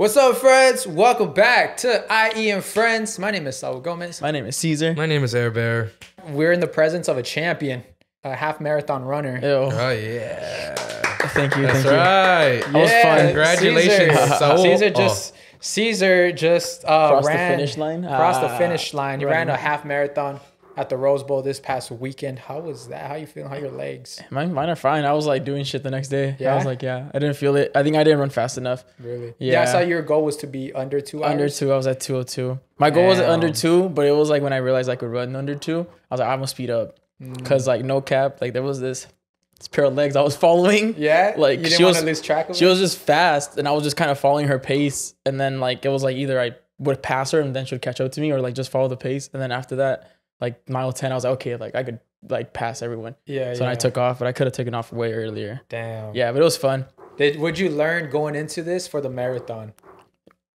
What's up, friends? Welcome back to IE and Friends. My name is Saul Gomez. My name is Cesar. My name is Air Bear. We're in the presence of a champion, a half marathon runner. Ew. Oh yeah, Thank you. that's thank right. That was fun. Congratulations, Cesar, Saul. Cesar Oh. just Cesar just uh, Crossed the ran finish line? Crossed the Ah, finish line. He ran a half marathon at the Rose Bowl this past weekend. How was that? How you feeling? How your legs? Mine, mine are fine. I was like doing shit the next day. Yeah? I was like, yeah, I didn't feel it. I think I didn't run fast enough. Really? Yeah. I Yeah. saw your goal was to be under two hours. Under two, I was at 202. My goal was Damn. under two, but it was like when I realized I could run under two, I was like, I'm gonna speed up. Mm. Cause like no cap, like there was this, this pair of legs I was following. Yeah. Like, you didn't she want to was- lose track of She it. was just fast, and I was just kind of following her pace. And then like it was like either I would pass her and then she would catch up to me, or like just follow the pace. And then after that, like mile ten, I was like, okay, like I could like pass everyone. yeah. So yeah. I took off, but I could have taken off way earlier. Damn. Yeah, but it was fun. Did would you learn going into this for the marathon?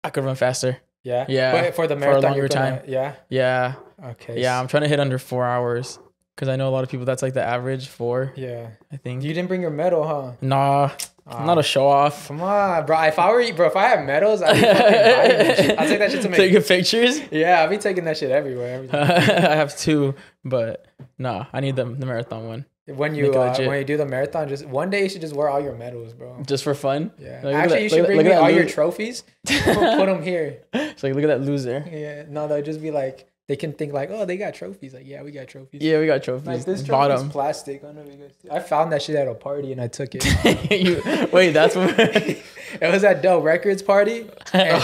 I could run faster. Yeah. Yeah, But for the marathon, for a longer you're gonna, time. Yeah. Yeah, Okay. yeah. I'm trying to hit under four hours because I know a lot of people. That's like the average four. Yeah. I think. You didn't bring your medal, huh? Nah, I'm not a show off. Come on, bro. If I were you, bro, if I had medals, I'd be fucking buying that shit. I'll take that shit to make. Taking pictures. Yeah, I'll be taking that shit everywhere. I have two, but nah, I need the, the marathon one When you uh, when you do the marathon, just one day you should just wear all your medals, bro. just for fun. Yeah. Like, Actually, that- you should look bring look me all your trophies. put them here. It's like look at that loser. Yeah. No, they'll just be like they can think like, oh, they got trophies. Like, yeah, we got trophies. Yeah, we got trophies. Like this trophy's Bottom. plastic. I, don't know if you guys I found that shit at a party and I took it. you, wait, that's what it was at Del Records party. And-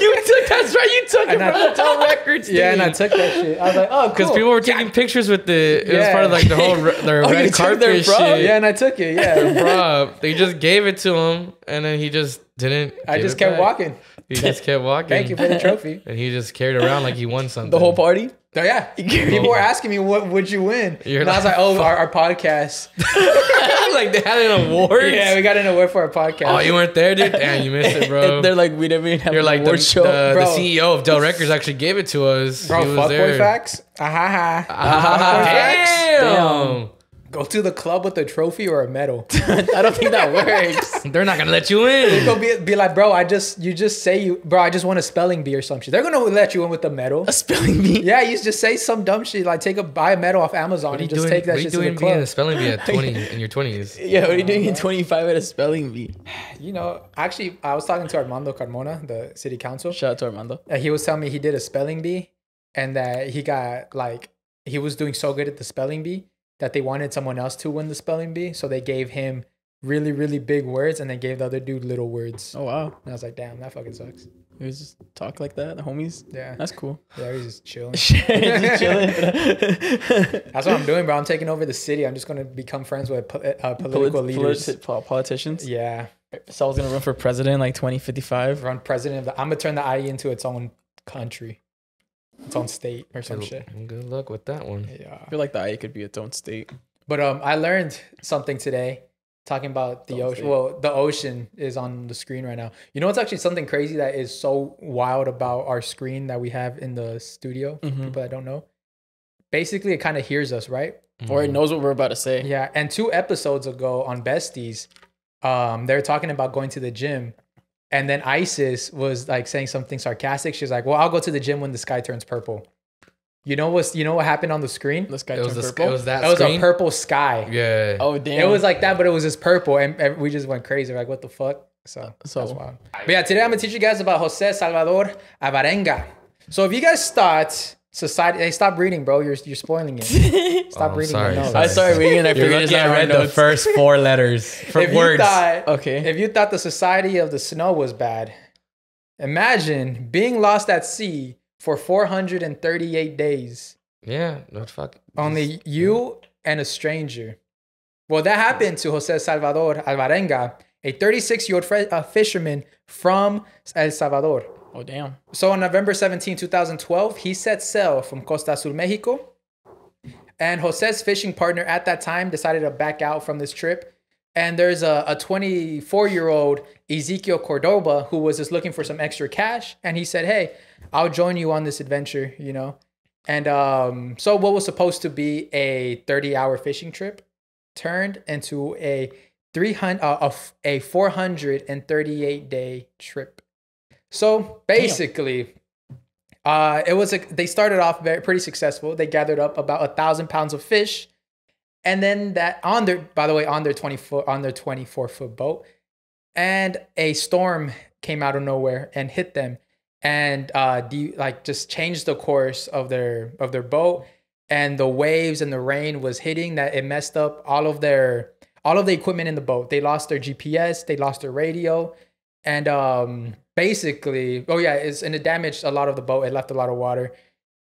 you took. That's right. You took it And I- from the Del Records. yeah, and I took that shit. I was like, oh, Because cool. people were taking pictures with the. It was part of like the whole re- their Oh, red carpet their shit. bro? Yeah, and I took it. Yeah. bro. They just gave it to him, and then he just didn't. I just kept back. walking. He just kept walking. Thank you for the trophy. And he just carried around like he won something. The whole party. Yeah, people were asking me what would you win, You're and I was like, like, oh, our, our podcast. like they had an award. yeah, we got an award for our podcast. Oh, you weren't there, dude. Damn, you missed it, bro. They're like, we didn't even have You're an like the, award show. the, the CEO of Del Records actually gave it to us. Bro, fuckboy facts. Ah, ha, ha. Ah, Fuckboy damn. Go to the club with a trophy or a medal. I don't think that works. They're not gonna let you in. Go be, be like, bro, I just you just say you, bro, I just want a spelling bee or some shit. They're gonna let you in with the medal. A spelling bee. Yeah, you just say some dumb shit like take a buy a medal off Amazon you and just doing? take that what are you shit to the doing being club. a spelling bee at 20 in your 20s? Yeah, what are you doing in 25 at a spelling bee? You know, actually, I was talking to Armando Carmona, the city council. Shout out to Armando. Uh, he was telling me he did a spelling bee and that he got like he was doing so good at the spelling bee that they wanted someone else to win the spelling bee so they gave him really really big words and they gave the other dude little words Oh wow, and i was like damn that fucking sucks you was just talk like that, the homies. yeah That's cool. yeah he's just chilling Just chilling. that's what i'm doing bro i'm taking over the city i'm just going to become friends with po- uh, political Polit- leaders politi- pol- politicians. yeah Saul's gonna run for president like 2055. run president of the i'm gonna turn the IE into its own country its own state or some shit Good, good luck with that one. yeah I feel like the IA could be its own state. But um, I learned something today, talking about the Don't ocean. say. Well, the ocean is on the screen right now. You know, what's actually something crazy that is so wild about our screen that we have in the studio. for Mhm. People that don't know, basically, it kind of hears us, right? Or it knows what we're about to say. Yeah. And two episodes ago on Besties, um, they were talking about going to the gym. And then Isis was like saying something sarcastic. She was like, "Well, I'll go to the gym when the sky turns purple." You know what's you know what happened on the screen? This guy It was, turned the, purple. it was that It was screen? a purple sky. Yeah. oh damn! It was like that, but it was just purple, and, and we just went crazy. We're like, what the fuck? So, uh, So- that's wild. But yeah, today I'm gonna teach you guys about Jose Salvador Alvarenga. So if you guys thought society, hey, stop reading, bro. You're you're spoiling it. Stop Oh, reading sorry, the notes. sorry. I started reading and I You're figured lucky I read the notes. first four letters for If words. thought, Okay. if you thought the Society of the Snow was bad, imagine being lost at sea for 438 days. yeah. No fuck. Only you and a stranger. Well, that happened to Jose Salvador Alvarenga, a 36 year old uh, fisherman from El Salvador. Oh damn! So on November 17, 2012, he set sail from Costa Azul, Mexico. And Jose's fishing partner at that time decided to back out from this trip. And there's a 24 year old Ezekiel Cordoba who was just looking for some extra cash. And he said, Hey, I'll join you on this adventure, you know? And um, so what was supposed to be a 30 hour fishing trip turned into a 300 uh, a, a 438 day trip. So basically, uh, it was a, they started off very pretty successful. They gathered up about a thousand pounds of fish, and then that on their by the way on their twenty foot on their twenty four foot boat, and a storm came out of nowhere and hit them, and uh, de- like just changed the course of their of their boat, and the waves and the rain was hitting that it messed up all of their all of the equipment in the boat. They lost their GPS, they lost their radio, and um basically, oh yeah, it's and it damaged a lot of the boat. It left a lot of water.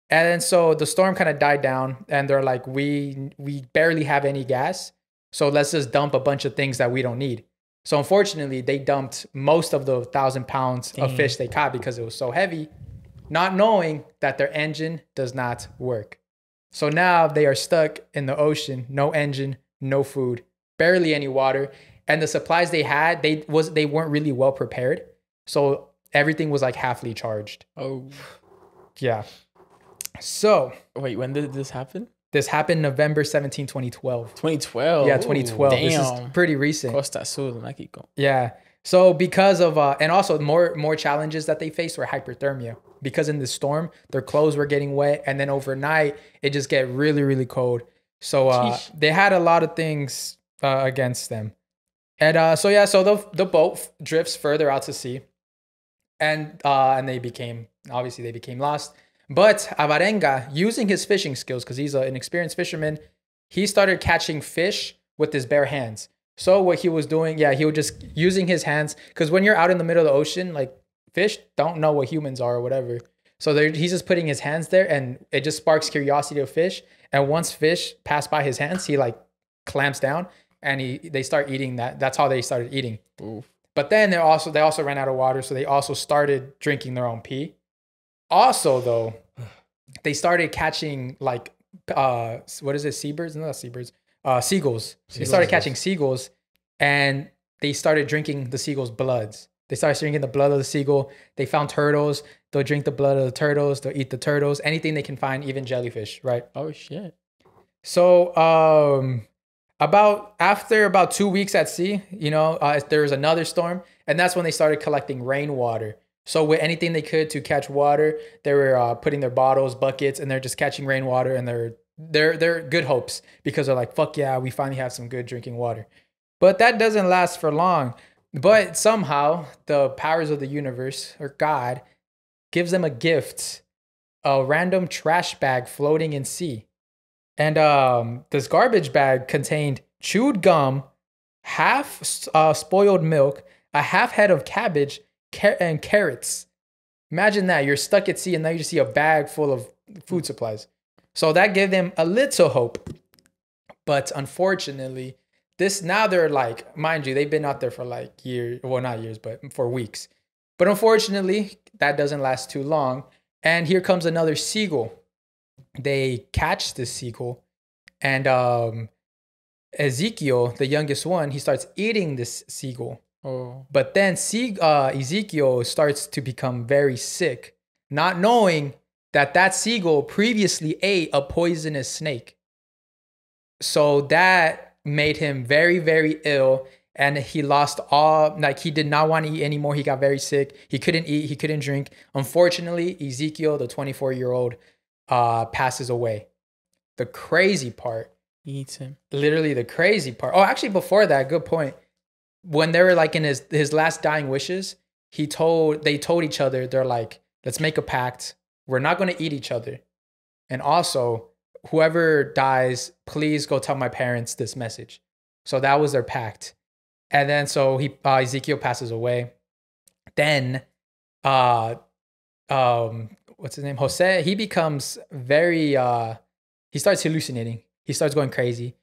And so the storm kind of died down and they're like we we barely have any gas. So let's just dump a bunch of things that we don't need. So unfortunately, they dumped most of the 1000 pounds of fish they caught because it was so heavy, not knowing that their engine does not work. So now they are stuck in the ocean, no engine, no food, barely any water, and the supplies they had, they was they weren't really well prepared. So everything was like halfly charged. Oh, Yeah. So wait, when did this happen? this happened November 17, 2012. 2012. yeah, 2012. This is pretty recent. Costa Azul, Mexico. Yeah. So because of uh and also more more challenges that they faced were hyperthermia. Because in the storm, their clothes were getting wet and then overnight it just get really really cold. So uh they had a lot of things uh, against them. And uh so yeah, so the the boat drifts further out to sea. And uh and they became obviously they became lost. But Alvarenga, using his fishing skills cuz he's a, an experienced fisherman, he started catching fish with his bare hands. So what he was doing, yeah, he was just using his hands because when you're out in the middle of the ocean, like fish don't know what humans are or whatever. So he's just putting his hands there, and it just sparks curiosity of fish. And once fish pass by his hands, he like clamps down, and he they start eating that. That's how they started eating. But then they also they also ran out of water, so they also started drinking their own pee. Also, though, they started catching like uh what is it, seabirds? No, not seabirds. Uh, seagulls. They started catching seagulls, and they started drinking the seagulls' bloods. They started drinking the blood of the seagull. They found turtles. They'll drink the blood of the turtles. They'll eat the turtles. Anything they can find, even jellyfish. Right. Oh shit. So, um, about after about two weeks at sea, you know, uh, there was another storm, and that's when they started collecting rainwater. So, with anything they could to catch water, they were uh, putting their bottles, buckets, and they're just catching rainwater, and they're they're they're good hopes because they're like, fuck yeah, we finally have some good drinking water. But that doesn't last for long. But somehow, the powers of the universe or God gives them a gift, a random trash bag floating in sea. And um, this garbage bag contained chewed gum, half uh, spoiled milk, a half head of cabbage, car- and carrots. Imagine that you're stuck at sea and now you just see a bag full of food supplies. So that gave them a little hope. But unfortunately, this now they're like, mind you, they've been out there for like years, well, not years, but for weeks. But unfortunately, that doesn't last too long. And here comes another seagull they catch this seagull and um ezekiel the youngest one he starts eating this seagull Oh. but then Se- uh, ezekiel starts to become very sick not knowing that that seagull previously ate a poisonous snake. So that made him very very ill and he lost all like he did not want to eat anymore. He got very sick. He couldn't eat. He couldn't drink. Unfortunately ezekiel the 24 year old uh passes away. The crazy part Eats him. literally the crazy part. Oh actually before that good point. When they were like in his his last dying wishes he told they told each other they're like let's make a pact. We're not going to eat each other. And also whoever dies please go tell my parents this message. So that was their pact. And then so he uh, ezekiel passes away. Then uh um what's his name? Jose he becomes very uh he starts hallucinating. He starts going crazy.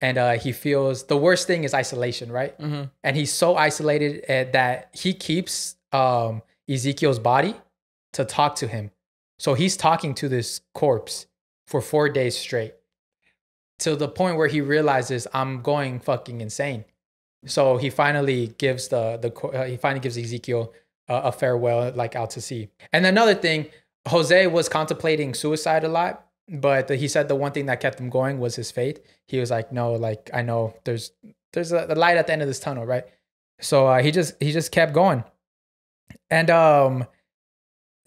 And uh he feels the worst thing is isolation right? Mm-hmm. and he's so isolated uh, that he keeps um ezekiel's body to talk to him. So he's talking to this corpse for four days straight to the point where he realizes i'm going fucking insane. So he finally gives the the uh, he finally gives ezekiel a, a farewell like out to sea. And another thing jose was contemplating suicide a lot but he said the one thing that kept him going was his faith he was like no like i know there's there's a, a light at the end of this tunnel right so uh, he just he just kept going And um,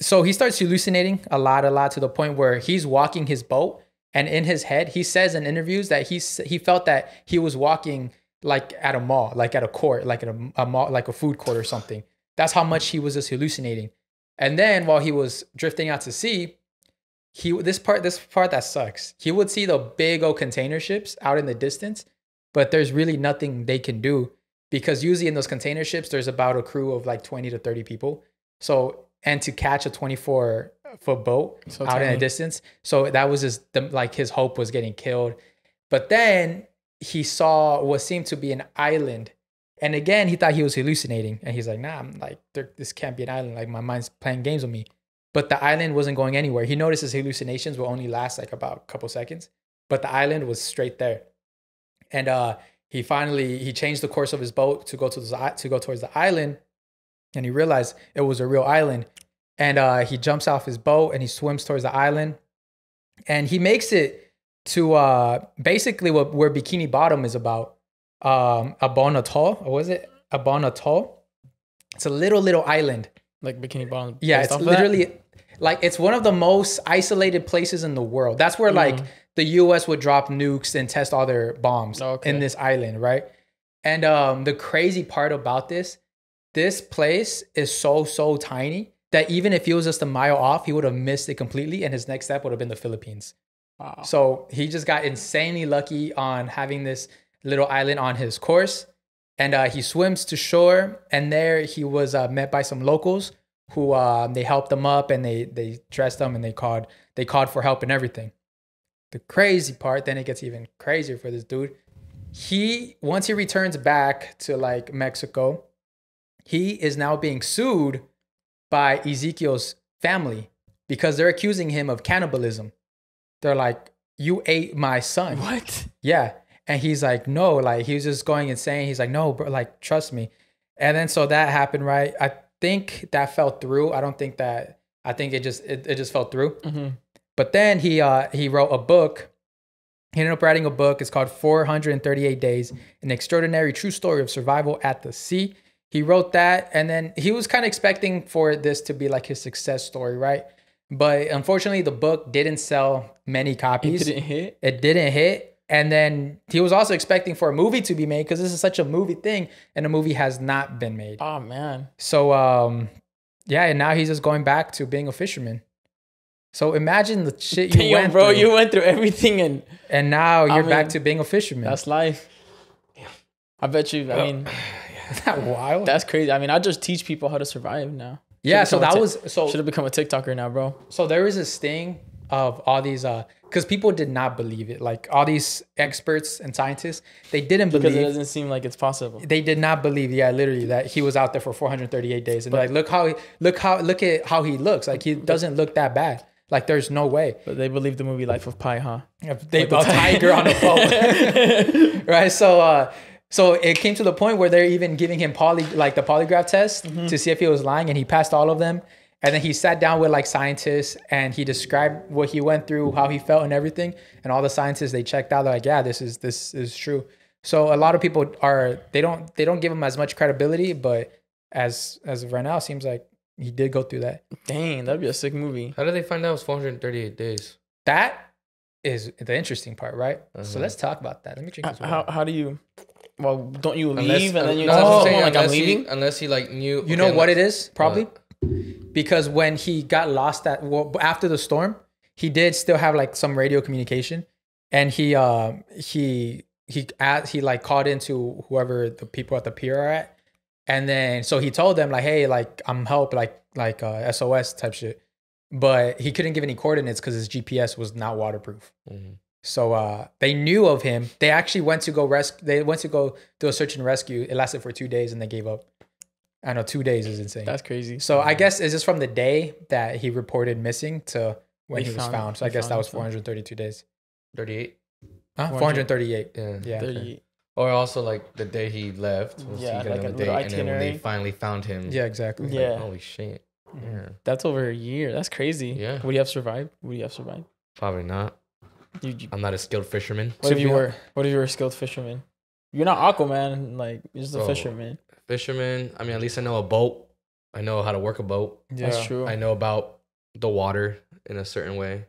so he starts hallucinating a lot, a lot to the point where he's walking his boat, and in his head, he says in interviews that he's he felt that he was walking like at a mall, like at a court, like at a, a mall, like a food court or something. That's how much he was just hallucinating. And then while he was drifting out to sea, he this part this part that sucks. He would see the big old container ships out in the distance, but there's really nothing they can do because usually in those container ships there's about a crew of like 20 to 30 people. So and to catch a 24 foot boat So out in the distance. So that was his the, like his hope was getting killed. But then he saw what seemed to be an island. And again, he thought he was hallucinating. And he's like, nah, I'm like, this can't be an island. Like, my mind's playing games with me. But the island wasn't going anywhere. He noticed his hallucinations will only last like about a couple seconds. But the island was straight there. And uh, he finally he changed the course of his boat to go to the, to go towards the island. And he realized it was a real island. And uh, he jumps off his boat and he swims towards the island. And he makes it to uh, basically what where Bikini Bottom is about. Um, Abon Atoll, or was it Abon Atoll? It's a little little island. Like Bikini Bottom. Yeah, it's of that? literally like it's one of the most isolated places in the world. That's where like Mm. the US would drop nukes and test all their bombs Okay. in this island, right? And um the crazy part about this, this place is so so tiny that even if he was just a mile off, he would have missed it completely and his next step would have been the Philippines. Wow. So he just got insanely lucky on having this little island on his course. And uh, he swims to shore, and there he was uh, met by some locals who uh, they helped him up and they they dressed him and they called they called for help and everything. The crazy part, then it gets even crazier for this dude. He once he returns back to like Mexico, he is now being sued by Ezekiel's family because they're accusing him of cannibalism. They're like, "You ate my son." What? Yeah. And he's like, no, like he was just going insane. He's like, no, bro, like trust me. And then so that happened, right? I think that fell through. I don't think that I think it just it, it just fell through. hmm But then he uh he wrote a book. He ended up writing a book. It's called 438 Days, an extraordinary true story of survival at the sea. He wrote that, and then he was kind of expecting for this to be like his success story, right? But unfortunately, the book didn't sell many copies didn't hit. it didn't hit and then he was also expecting for a movie to be made because this is such a movie thing and the movie has not been made Oh man. so um yeah and now he's just going back to being a fisherman so imagine the shit you Damn, went bro, through you went through everything, and and now you're back mean, to being a fisherman that's life. I bet you. I mean, Isn't that wild that's crazy. I mean, I just teach people how to survive now. yeah so that was so Should have become a TikToker now, bro. so there is this thing of all these uh because people did not believe it. Like all these experts and scientists they didn't Because believe Because it doesn't seem like it's possible. they did not believe yeah literally that he was out there for 438 days. And like look how he, look how look at how he looks. Like he doesn't look that bad. Like there's no way. But they believe the movie Life of Pi, huh? they a tiger. On a boat right? So uh so it came to the point where they're even giving him poly like the polygraph test to see if he was lying and he passed all of them and then he sat down with like scientists and he described what he went through how he felt and everything and all the scientists they checked out they're like yeah this is this is true so a lot of people are they don't they don't give him as much credibility but as as of right now it seems like he did go through that Dang, that'd be a sick movie. How did they find out it was 438 days? that is the interesting part right so Uh-huh. let's talk about that let me drink How, this water. how, how do you? Well, don't you leave Unless, and then you no, tell that's what I'm someone like I'm unless he- leaving? unless he like knew. You know what it unless- is? Probably because when he got lost at well, after the storm, he did still have like some radio communication, and he um he he at, he like called into whoever the people at the pier are at, and then so he told them like, hey, like I'm help, like like uh, SOS type shit, but he couldn't give any coordinates because his GPS was not waterproof. Mhm. So uh, they knew of him. They actually went to go rescue. They went to go do a search and rescue. It lasted for two days, and they gave up. I know two days is insane. That's crazy. So I guess it's just from the day that he reported missing to when They he was found- found. So I they guess found that was so- 432 days. 38. Huh? 400. 438. Yeah. Yeah. 30, Or also like the day he left. Was Yeah, he like got a the little day, and then when they itinerary. finally found him. Yeah, exactly. like, Yeah. holy shit. Hmm. Yeah. That's over a year. That's crazy. Yeah. Would you have survived? Would you have survived? Probably not. You, you- I'm not a skilled fisherman. what if So you you- were? What if you were a skilled fisherman? You're not Aquaman. Like you're just a Bro. fisherman. Fisherman. I mean, at least I know a boat. I know how to work a boat. Yeah. That's true. I know about the water in a certain way.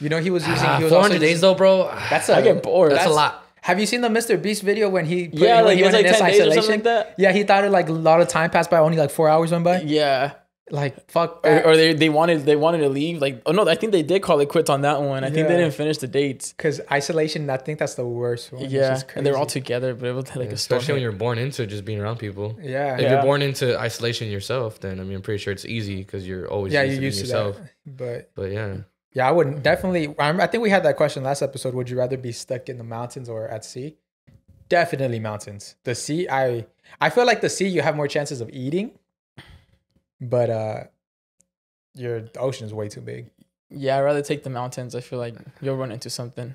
You know he was using. Ah, he was 400 also days though, bro. That's a I get bored. That's a lot. Have you seen the Mr. Beast video when he put, Yeah, when like he was went like in ten days or something like that. Yeah, he thought it like a lot of time passed by, only like four hours went by. Yeah. Like fuck Or, or they, they wanted they wanted to leave like oh no I think they did call it quits on that one I think they didn't finish the dates Because isolation, I think that's the worst one. Yeah just and they're all together but it was like a storm Especially when you're born into just being around people. Yeah, If Yeah. you're born into isolation yourself, then I mean, I'm pretty sure it's easy because you're always yeah, used you're used being to yourself. that. But But yeah, yeah, I wouldn't definitely. I, I think we had that question last episode. Would you rather be stuck in the mountains or at sea? Definitely mountains. The sea, I I feel like the sea you have more chances of eating, but uh, your ocean is way too big. yeah I'd rather take the mountains I feel like you'll run into something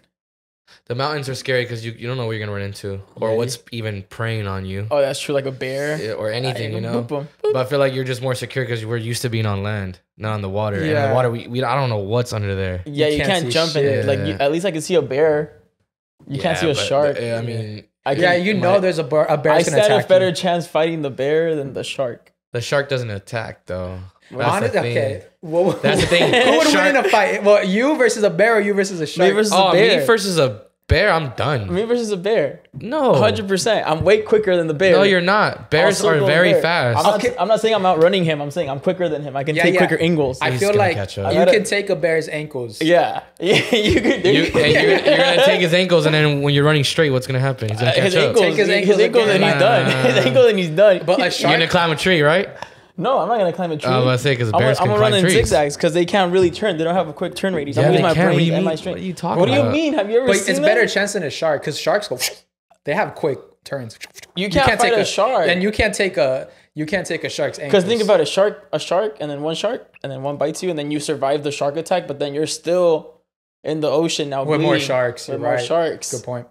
the mountains are scary because you, you don't know what you're gonna run into or Yeah, you- what's even preying on you oh that's true like a bear Yeah, or anything, you Boop, know. boop. But I feel like you're just more secure because we're used to being on land, not on the water. And Yeah. the water, we, we I don't know what's under there. yeah you can't can't, see jump in it like you, at least I can see a bear you can't see a shark but, yeah, I mean, I can, yeah, you know, my- there's a bar, a bear I gonna stand a better you. chance fighting the bear than the shark the shark doesn't attack though. That's Honest- the thing. okay, well, That's the thing. Who would Shark- win in a fight? Well, you versus a bear, or you versus a shark? Me versus- Oh, a bear. me versus a bear. I'm done. me versus a bear no, 100% I'm way quicker than the bear no, you're not. Bears are very bear. fast. I'm not, Okay. I'm not saying I'm outrunning him. I'm saying I'm quicker than him. I can Yeah, take yeah. quicker angles. I He's feel like catch up. you gotta- can take a bear's ankles. yeah, yeah, you could. You, You, and you're, you're gonna take his ankles, and then when you're running straight, what's gonna happen? He's gonna uh, catch his up. ankles, Take his his ankles ankles, and again. he's done. His ankles and he's done. But a shark, You're gonna climb a tree, right? No, I'm not gonna climb a tree. I was about to say because I'm bears gonna, I'm gonna climb run in trees. zigzags because they can't really turn. They don't have a quick turn radius. Yeah, I'm they using my can. What do brain you and my mean? strength. What are you talking What do you about? mean? Have you ever but seen it's that? better chance than a shark because sharks go. They have quick turns. You can't, fight a, shark. and you can't take a you can't take a shark's ankles. Because think about a shark, a shark, and then one shark, and then one bites you, and then you survive the shark attack, but then you're still in the ocean now. with more sharks. With more right. sharks. Good point.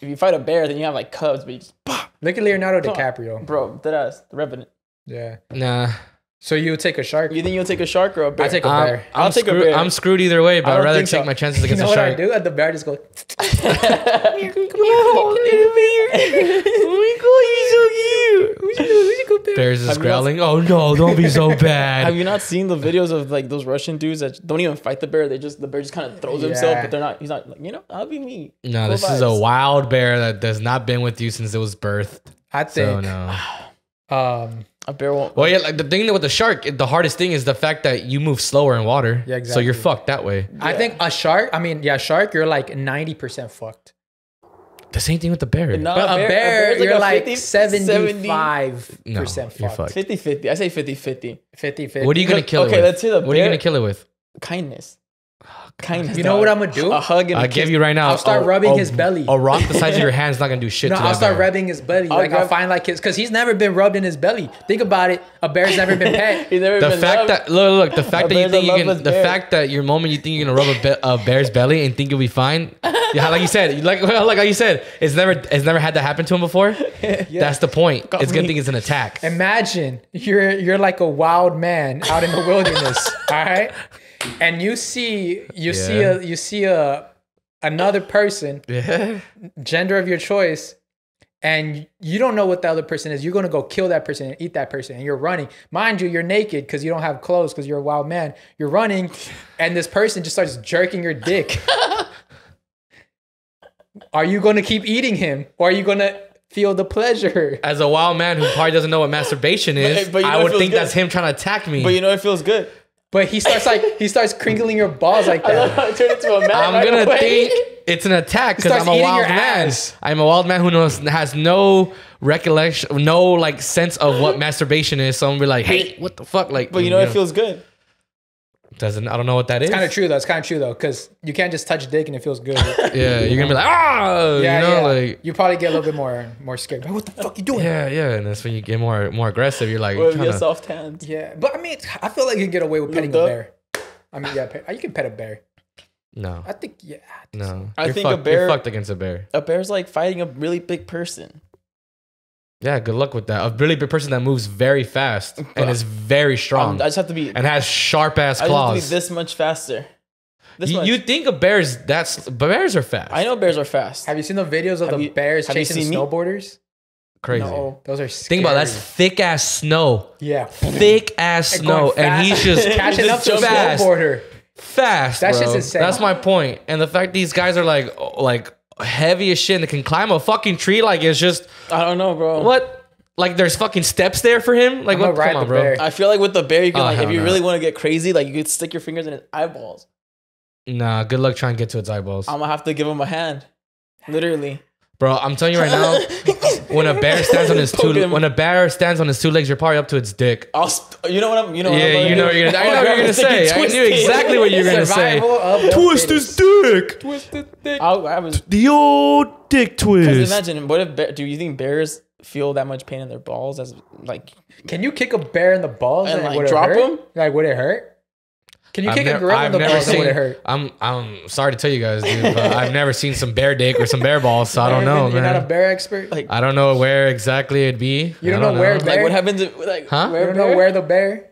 If you fight a bear, then you have like cubs, but you just, Look at Leonardo DiCaprio. bro, dead ass, the revenant. Yeah. Nah, So you'll take a shark? You think you'll take a shark or a bear? I take a I'm, bear. I'm I'll take a bear. I'm screwed either way, but I I'd rather take so. my chances You against know a what I shark. do? The bear just goes. Bears is Have you not- growling. Oh no! Don't be so bad. Have you not seen the videos of like those Russian dudes that don't even fight the bear? They just the bear just kind of throws himself, but they're not. He's not like you know. I'll be me. no, Cool this is a wild bear that has not been with you since it was birthed. I So think. no. Um. A bear won't. Well, yeah, like the thing with the shark, the hardest thing is the fact that you move slower in water. Yeah, exactly. So you're fucked that way. I think a shark. I mean, yeah, shark. You're like ninety percent fucked. The same thing with the bear. No, But a bear, bear's you're a like 50, 75 No, percent you're fucked. fucked. 50-50. I say 50-50. 50 50. What are you gonna kill okay, it with? let's see the bear. what are you gonna kill it with? Kindness. Kindness. You know what I'm gonna do? A hug and a I kiss. give you right now. I'll start a- rubbing a- his belly. A rock the size of your hand is not gonna do shit No, to I'll that start bear. rubbing his belly. I'll like I'll find like his, because he's never been rubbed in his belly. Think about it. A bear's never been pet. He's never The been fact loved. that look, look, the fact that you think you can, loveless the bear. fact that your moment you think you're gonna rub a, be- a bear's belly and think you'll be fine. Yeah, like you said, like like you said, it's never, it's never had that happen to him before. yeah. That's the point. It's gonna think it's an attack. Imagine you're you're like a wild man out in the wilderness, all right? And you see you see a you see a another person, Yeah. gender of your choice, and you don't know what the other person is. You're gonna go kill that person and eat that person, and you're running. Mind you, you're naked because you don't have clothes because you're a wild man. You're running, and this person just starts jerking your dick. are you gonna keep eating him, or are you gonna feel the pleasure? As a wild man who probably doesn't know what masturbation is, but you know I would think good. that's him trying to attack me. But you know it feels good. But he starts like he starts crinkling your balls like that. I turn into a man. I'm right gonna away. think it's an attack because I'm a wild man. ass. I'm a wild man who knows has no recollection, no like sense of what masturbation is. So I'm gonna be like, hey, what the fuck? Like, But you know it feels good. Doesn't. I don't know what that is. It's Kind of true though. It's kind of true though, because you can't just touch dick and it feels good. Yeah, you're gonna be like, ah, Yeah, you know, yeah. like. you probably get a little bit more more scared. Like, what the fuck you doing? Yeah, yeah, and that's when you get more more aggressive. You're like, With trying your to- soft hands. Yeah, but I mean, I feel like you can get away with petting a bear. I mean, yeah, pet, you can pet a bear. no, I think yeah. I think no. I You're think a fucked- you're bear- fucked against a bear. A bear's like fighting a really big person. Yeah, good luck with that. A really big person that moves very fast and is very strong Um, I just have to be. and has sharp ass claws. I just have to be this much faster. This You, much. you think a bear's that's bears are fast? I know bears are fast. Have you seen the videos of Have the you- bears have you chasing seen me? snowboarders? Crazy. No. Those are scary. Think about it, that's thick ass snow. yeah. Thick ass And snow, and he's just catching up to a fast, snowboarder. fast. That's bro. just insane. That's my point. And the fact these guys are like, like heavy as shit, and can climb a fucking tree. Like it's just I don't know, bro. what. Like there's fucking steps there for him. Like I'm what? Come on, the bro. bear. I feel like with the bear, you can Oh, like if hell you no. really want to get crazy, like you could stick your fingers in his eyeballs. Nah, good luck trying to get to its eyeballs, I'm gonna have to give him a hand. Literally. bro. I'm telling you right now, when a bear stands on his two, Poking him. when a bear stands on his two legs, you're probably up to its dick. I'll sp- you know what I'm you know what I'm Yeah, gonna you know what you're gonna. I know I'll what you're gonna the stick say. I twist knew exactly what you're gonna say. Survival of the Twist his dick. Twisted dick. I'll grab his The old dick Because twist. imagine what if bear, do you think bears feel that much pain in their balls as like Can you kick a bear in the balls And, and, like, would drop hurt? him? Like would it hurt? Can you I've kick nev- a gorilla in I've the never balls and would seen- it hurt? I'm I'm sorry to tell you guys, dude, but I've never seen some bear dick or some bear balls, so I don't know, You're man. not a bear expert. Like- I don't know where exactly it'd be. You I don't know where like what happens if like Huh? you where don't know bear? where the bear.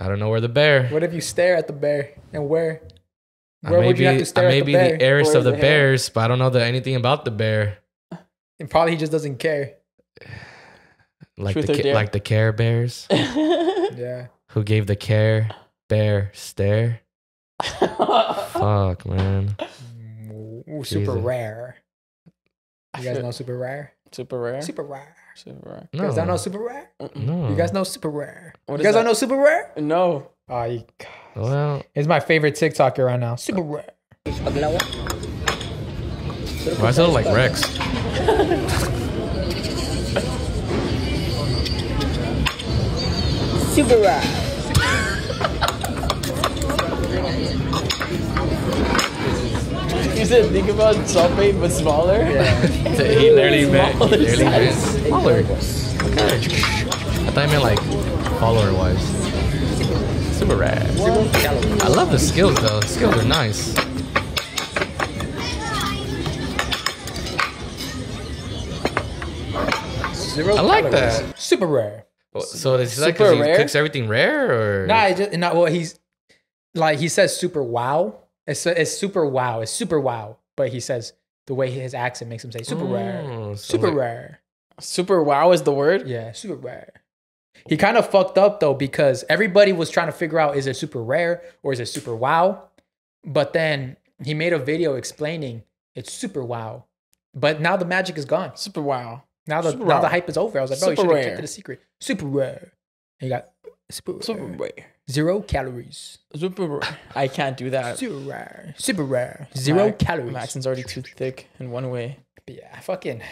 I don't know where the bear. What if you stare at the bear and where? I Where may would you be, have to stare I may at the be bear? the heiress of the, the hair? bears, but I don't know the, anything about the bear. And probably he just doesn't care. Like Truth the or ca- dare? like the care bears Yeah. who gave the care bear stare. Fuck, man. Mm, ooh, super Jesus. rare. You guys know super rare? super rare. Super rare. Super rare. You guys don't know super rare? No. You guys know super rare? What you is guys don't know super rare? No. Oh, you, Well, it's my favorite TikToker right now. Super rare. why does it look like Rex? Super rare. You said think about sulfate but smaller. he literally meant, he Smaller literally meant smaller. Okay. I thought I meant like follower wise. Super rad. I love the skills though. The skills are nice. Zero I like calories. that. Super rare. So is that because he rare? cooks everything rare or? Nah, it just, not well. He's like he says super wow. It's it's super wow. It's super wow. But he says the way his accent makes him say super rare. Oh, so Super like- rare. Super wow is the word. Yeah, super rare. He kind of fucked up though because everybody was trying to figure out is it super rare or is it super wow? But then he made a video explaining it's super wow. But now the magic is gone. Super wow. Now the Super now the hype is over. I was like, bro, you Super should have kept rare. it a secret. Super rare. And you got super rare. Super rare. Zero calories. Super rare. I can't do that. Super rare. Super rare. Zero My- calories. My accent's already too thick in one way. But yeah, fucking.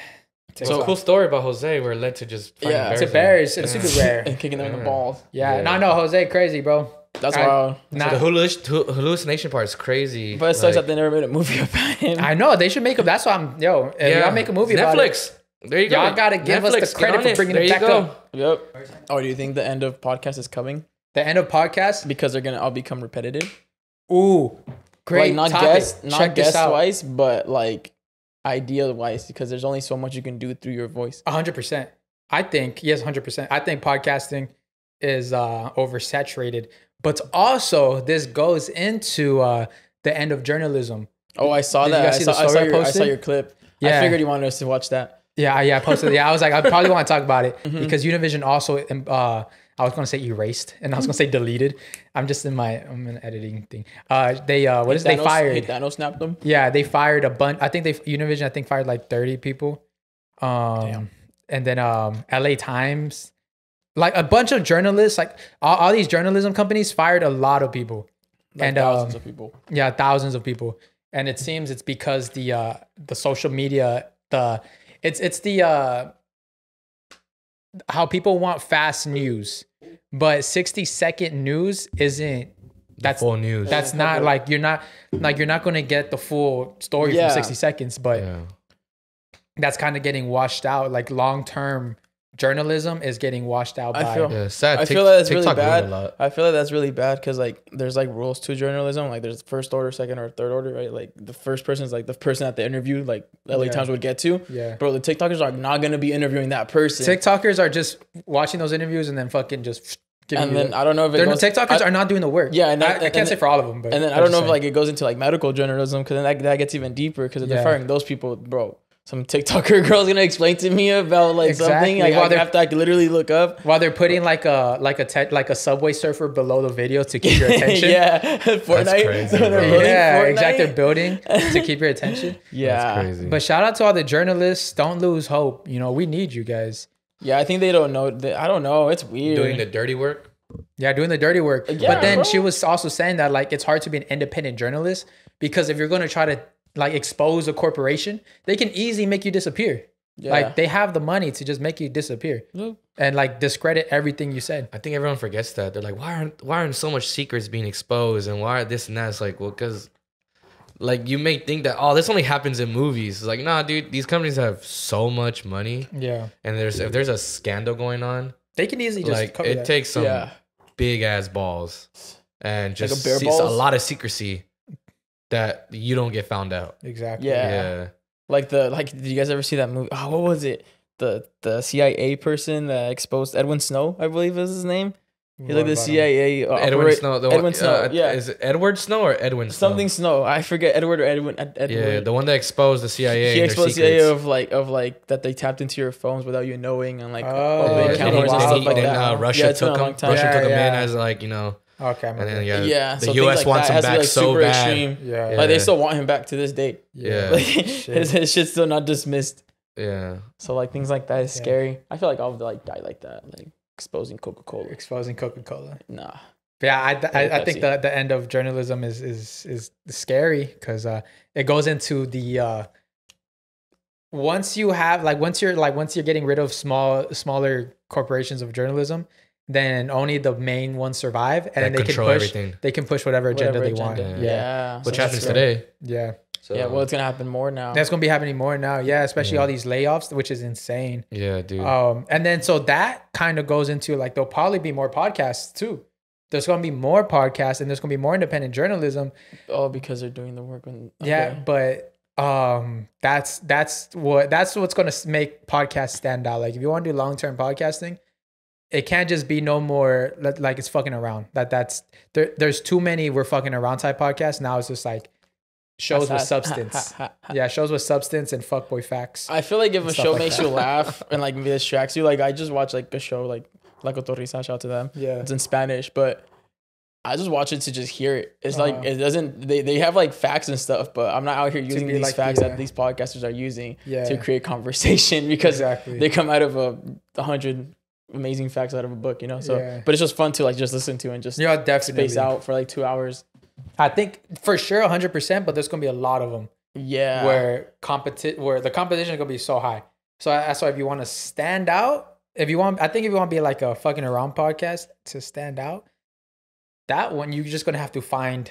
So cool story about Jose We're led to just finding Yeah. bears. It's a bears. It's Yeah. super rare. And kicking them in the balls. Yeah. Yeah. No, no, Jose, crazy, bro. That's I- wild. Nah, So the halluc- hallucination part is crazy. But it sucks Like- that they never made a movie about him. I know they should make a. That's why I'm yo. If y'all make a movie about it, Netflix. There you go. Y'all gotta give us the credit for bringing there it you back go. up. Yep. Oh, do you think the end of podcast is coming the end of podcast. because they're gonna all become repetitive? Ooh, great like not topic. guest, not Check guest wise, but like idea wise, because there's only so much you can do through your voice. hundred percent. I think yes, hundred percent. I think podcasting is uh, oversaturated, but also this goes into uh, the end of journalism. Oh, I saw Did that. I saw, I, saw your, I saw your clip. Yeah. I figured you wanted us to watch that. Yeah, yeah, I posted. yeah, I was like, I probably want to talk about it Mm-hmm. because Univision also. um, Uh, I was gonna say erased, and I was gonna say deleted. I'm just in my I'm in editing thing. Uh, they uh, what is they Thanos- fired? hey, Thanos snapped them. Yeah, they fired a bunch. I think they Univision. I think fired like thirty people. Um, Damn. and then um, LA Times, like a bunch of journalists, like all, all these journalism companies fired a lot of people. Like And, thousands um, of people. Yeah, thousands of people. And it seems it's because the uh, the social media, the it's it's the uh, how people want fast news, but sixty second news isn't. That's Full news. that's not like you're not like you're not gonna get the full story Yeah. from 60 seconds, but yeah. that's kind of getting washed out. Like long term journalism is getting washed out I by feel- Yeah, sad. I Tik- feel that it's really TikTok ruined bad. I feel like that's really bad because like there's like rules to journalism. Like there's first order, second or third order, right? Like the first person is like the person at the interview, like LA Yeah. Times would get to. yeah. Bro, the TikTokers are not gonna be interviewing that person. TikTokers are just watching those interviews and then fucking just giving and then the- I don't know if it They're no, goes, TikTokers I- are not doing the work. Yeah, and I, that- I can't and say for all of them, but And then I don't know just if like it goes into like medical journalism because then that, that gets even deeper because if Yeah. they're firing those people, bro. Some TikToker girl's gonna explain to me about like Exactly. something. Like While I have to like literally look up. While they're putting like a like a te- like a subway surfer below the video to keep your attention. yeah, Fortnite. crazy, So they're building yeah, Fortnite. exactly. They're building to keep your attention. Yeah, That's crazy. But shout out to all the journalists. Don't lose hope. You know, we need you guys. yeah. I think they don't know. They, I don't know. It's weird. Doing the dirty work. Yeah, doing the dirty work. Yeah, but then bro. she was also saying that like it's hard to be an independent journalist because if you're going to try to like expose a corporation, they can easily make you disappear. Yeah. Like they have the money to just make you disappear and like discredit everything you said. I think everyone forgets that. They're like, why aren't why aren't so much secrets being exposed and why are this and that? It's like, well, because like you may think that oh, this only happens in movies. It's like, nah, dude, these companies have so much money, Yeah. and there's if there's a scandal going on, They can easily just like cover it that. takes some yeah. big ass balls and just bare se- balls? a lot of secrecy that you don't get found out. exactly. Yeah. Yeah. Like the like. Did you guys ever see that movie? Oh, what was it? The the CIA person that exposed Edwin Snow, I believe is his name. He's like the? CIA. Uh, Edward operate- Snow. The Edwin one, Snow. uh, yeah. Is it Edward Snow or Edwin Snow? Something Snow. I forget Edward or Edwin. Ed, Edward. Yeah, the one that exposed the CIA. he and their exposed CIA of like of like that they tapped into your phones without you knowing and like Oh, all yeah, the it's been and while, stuff like but that. uh, Russia yeah, took him. Russia Yeah, took him in as like you know, Okay. I and then yeah, yeah, the so things U.S. like wants that him has to be, back like, so super bad. extreme. yeah. Yeah. Like they still want him back to this day. Yeah. Like Shit. his, his shit's still not dismissed. Yeah, So like things like that is Yeah. scary. I feel like I'll like die like that, like exposing Coca Cola. Exposing Coca Cola. Nah. Yeah, I, I, I think Pepsi. the, the end of journalism is is is scary because uh, it goes into the uh, once you have like once you're like once you're getting rid of small smaller corporations of journalism, then only the main ones survive, and then they can control push everything. they can push whatever agenda Whatever they want. agenda. Yeah, Yeah. Which So happens that's- today. yeah, So, Yeah. Well, it's gonna happen more now. that's gonna be happening more now. Yeah, especially Yeah. all these layoffs, which is insane. yeah, dude. Um, and then so that kind of goes into like there'll probably be more podcasts too. There's gonna be more podcasts, and there's gonna be more independent journalism. oh, because they're doing the work. When, Yeah, but um, that's that's what that's what's gonna s- make podcasts stand out. Like if you want to do long term podcasting, it can't just be no more like it's fucking around. That that's there. There's too many we're fucking around type podcasts. Now it's just like shows with substance. yeah, shows with substance and fuckboy facts. I feel like if a show like makes that. you laugh and like distracts you, like I just watch like a show like La Cotorrisa, shout out to them. Yeah, It's in Spanish, but I just watch it to just hear it. It's like Uh-huh. it doesn't. They, they have like facts and stuff, but I'm not out here using these like facts uh, that these podcasters are using yeah, to create conversation because exactly. they come out of a, a hundred amazing facts out of a book, you know. So, Yeah. but it's just fun to like just listen to and just yeah, definitely. space out for like two hours. I think for sure 100%, but there's going to be a lot of them Yeah. where competi- where the competition is going to be so high. So I- that's why if you want to stand out, if you want, I think if you want to be like a fucking around podcast to stand out, that one you're just going to have to find.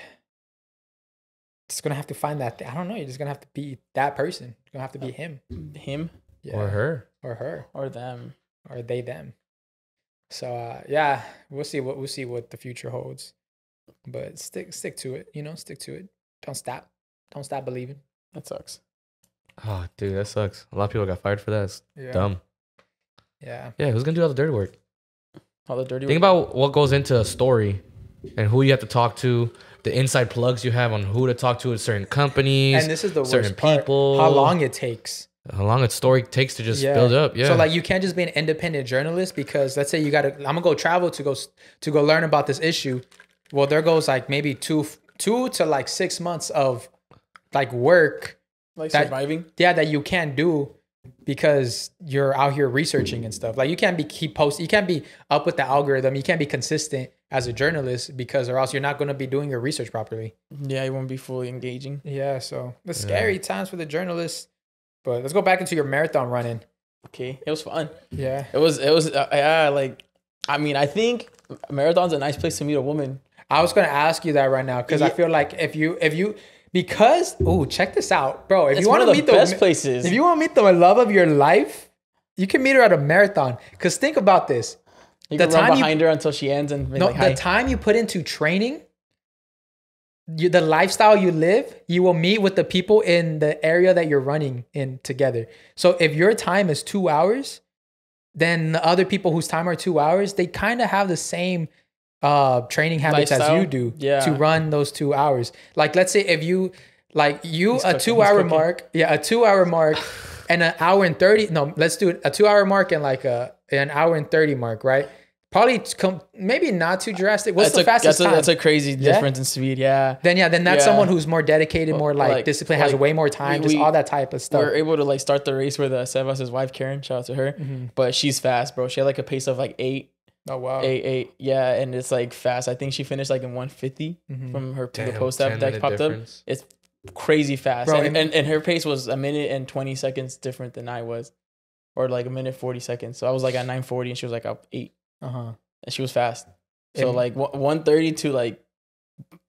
Just gonna have to find that. I don't know. You're just gonna have to be that person. You're gonna have to be him. him Yeah. Or her. Or her. or them. Or they them. So uh, yeah, we'll see what we'll see what the future holds. But stick stick to it. You know, stick to it. Don't stop. Don't stop believing. That sucks. Oh, dude, that sucks. A lot of people got fired for that. It's Yeah. dumb. Yeah. Yeah, who's gonna do all the dirty work? All the dirty. Think work. about what goes into a story and who you have to talk to, the inside plugs you have on who to talk to at certain companies, And this is the worst certain part. people. How long it takes. How long a story takes to just Yeah. build up. Yeah. So like you can't just be an independent journalist because let's say you got to I'm going to go travel to go to go learn about this issue. Well, there goes like maybe 2 2 to like 6 months of like work like that- surviving. yeah that you can't do because you're out here researching and stuff. Like you can't be keep post you can't be up with the algorithm. You can't be consistent as a journalist because or else you're not going to be doing your research properly. Yeah, it won't be fully engaging. Yeah, so the scary times for the journalists. But let's go back into your marathon running. Okay, it was fun. Yeah. It was. It was. Uh, yeah, like, I mean, I think marathon's a nice place to meet a woman. I was gonna ask you that right now because I feel like if you if you because oh check this out, bro. If It's you want to meet the best places. if you want to meet the love of your life, you can meet her at a marathon. Cause think about this: you the time you- behind her until she ends and no, like, the time you put into training, you, the lifestyle you live, you will meet with the people in the area that you're running in together. So if your time is two hours, then the other people whose time are two hours, they kind of have the same uh training habits as you do Yeah. to run those two hours. Like let's say if you like you He's a cooking, two hour mark, yeah, a two hour mark, and an hour and 30 no let's do it a two hour mark and like a an hour and 30 mark right probably t- com- maybe not too drastic what's That's the a, fastest that's, a, time that's a crazy Yeah? difference in speed. Yeah. then yeah then that's Yeah. someone who's more dedicated more like, Like- disciplined has way more time we- just all that type of stuff We are able to like start the race with uh, Sebas' wife Karen. Shout out to her. Mm-hmm. But she's fast, bro. She had like a pace of like eight, oh wow eight, eight. Yeah, and it's like fast. I think she finished like in 150 Mm-hmm. from her the post 10 app that popped difference. up. It's crazy fast, Bro, and, and- and and her pace was a minute and 20 seconds different than I was, or like a minute 40 seconds. So I was like at 940, and she was like up eight, uh-huh and she was fast. So And- like one- 130 to like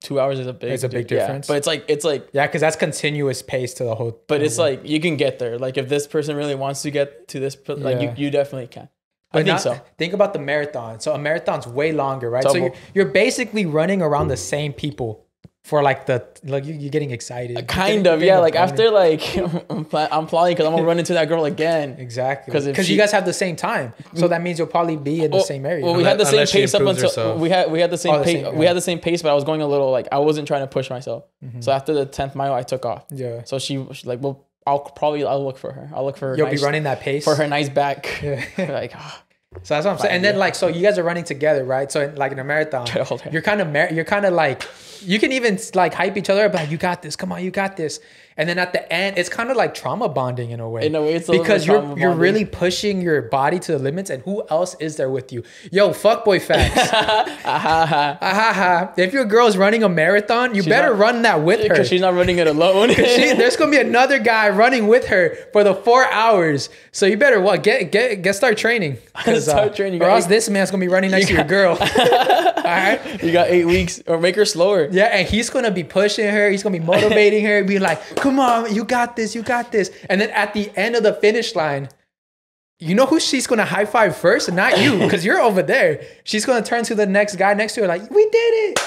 two hours is a big. It's a big yeah. difference. But it's like it's like yeah because that's continuous pace to the whole But it's like you can get there. Like if this person really wants to get to this, like Yeah. you, you definitely can. I think not- so. Think about the marathon. So a marathon's way longer, right? So So, you're, you're basically running around the same people for like the like you, you're getting excited. Kind getting- of, getting yeah. Like boner. after like I'm, pla- I'm plotting because I'm gonna run into that girl again. exactly 'Cause if because you guys have the same time, so that means you'll probably be in the Well- same area. Well, we had the same pace up until herself. we had we had the same Oh, pace. same, We had the same pace, but I was going a little like I wasn't trying to push myself. Mm-hmm. So after the tenth mile, I took off. yeah, So she she's like, well, I'll probably I'll look for her. I'll look for her. you'll nice, be running that pace for her nice back. Yeah. like ah, So that's what I'm saying. And then like so you guys are running together, right? So in, like in a marathon, Try to hold her. you're kind of mar- you're kind of like you can even like hype each other up, like you got this, come on, you got this. And then at the end, it's kind of like trauma bonding in a way. In a way, it's a little because you're trauma you're bonding. really pushing your body to the limits. And who else is there with you? Yo, fuckboy facts. ah, Ahaha. If your girl's running a marathon, you better not- run that with her. because she's not running it alone. She- there's gonna be another guy running with her for the four hours. So you better what get get get start training. 'Cause, Start uh, training. Or else got- this man's gonna be running next to your girl. All right. you got eight weeks, or make her slower. Yeah, and he's gonna be pushing her. He's gonna be motivating her, being like, "Come on, you got this, you got this." And then at the end of the finish line, you know who she's gonna high five first? Not you, because you're over there. She's gonna turn to the next guy next to her, like, "We did it!"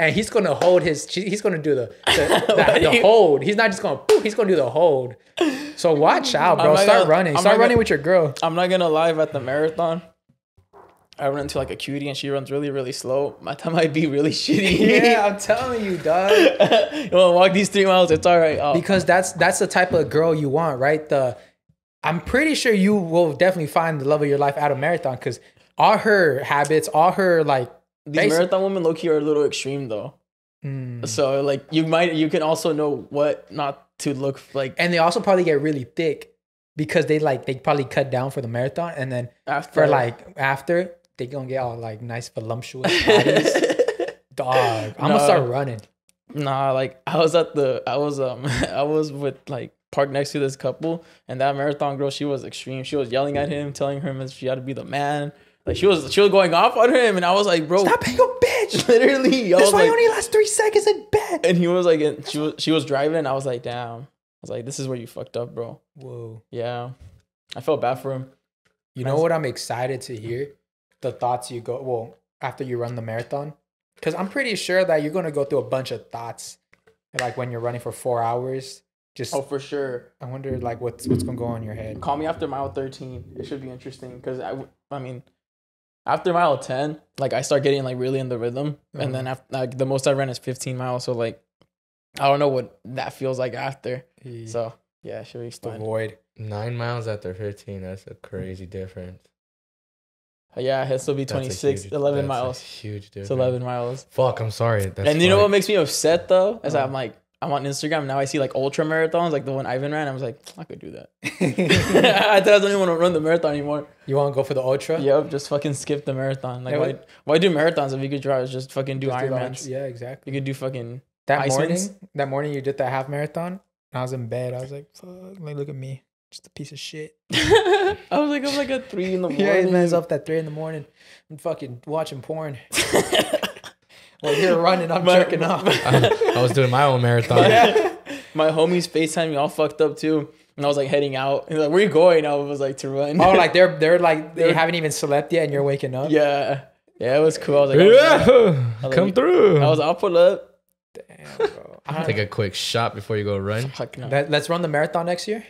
And he's gonna hold his. He's gonna do the the, the, the you- hold. He's not just gonna. Poof, he's gonna do the hold. So watch out, bro. Start gonna- running. I'm Start running gonna- with your girl. I'm not gonna live At the marathon, I run into like a cutie and she runs really, really slow. My time might be really shitty. Yeah, I'm telling you, dog. you wanna walk these three miles? It's all right. Oh, because that's that's the type of girl you want, right? The I'm pretty sure you will definitely find the love of your life at a marathon because all her habits, all her like these basic- marathon women low key are a little extreme though. Mm. So like you might you can also know what not to look like and they also probably get really thick because they like they probably cut down for the marathon and then after for like after they gonna get all like nice voluptuous bodies. Dog, I'm gonna start running. Nah, like I was at the I was um I was with like parked next to this couple and that marathon girl she was extreme. She was yelling at him, telling him that she had to be the man. Like she was she was going off on him and I was like, bro, Stop being a bitch. literally. I That's why like, you only last three seconds in bed. and he was like and she was she was driving and I was like, damn. I was like, this is where you fucked up, bro. Whoa. Yeah. I felt bad for him. You know what I'm excited to hear? The thoughts you go well after you run the marathon, because I'm pretty sure that you're gonna go through a bunch of thoughts, like when you're running for four hours. Just Oh, for sure. I wonder like what's what's gonna go on in your head. Call me after mile 13. It should be interesting because I I mean, after mile 10, like I start getting like really in the rhythm, and then uh-huh. after like the most I ran is 15 miles. So like, I don't know what that feels like after. So So yeah, should be the fun. void. Nine miles after 15. That's a crazy difference. Uh, yeah, it'll still be That's 26, huge- 11 that's a miles. huge difference. It's 11 miles. Fuck, I'm sorry. That's and you know what makes me upset though? Is Oh. I'm like, I'm on Instagram now. I see like ultra marathons, like the one Ivan ran. I was like, I could do that. I thought I don't even want to run the marathon anymore. you want to go for the ultra? Yep, just fucking skip the marathon. Like, Yeah, why, why do marathons if you could drive? Just fucking do Just Ironmans. Yeah, exactly. You could do fucking. That morning, that morning you did that half marathon. And I was in bed. I was like, "Fuck!" Like, look at me, just a piece of shit. I was like, I'm like at three in the morning. Yeah, his man's up at three in the morning. I'm fucking watching porn. While you're running, I'm My- jerking off. I, I was doing my own marathon. My homies FaceTime me all fucked up too. And I was like heading out. And like, where you going? I was like to run. Oh, like they're they're like they They're- haven't even slept yet, and you're waking up. yeah. Yeah, it was cool. I was like, oh, Yeah, like- come through. I was I'll pull up. Damn, bro. I don't Take a quick shot before you go run. Fuck no. Let, let's run the marathon next year.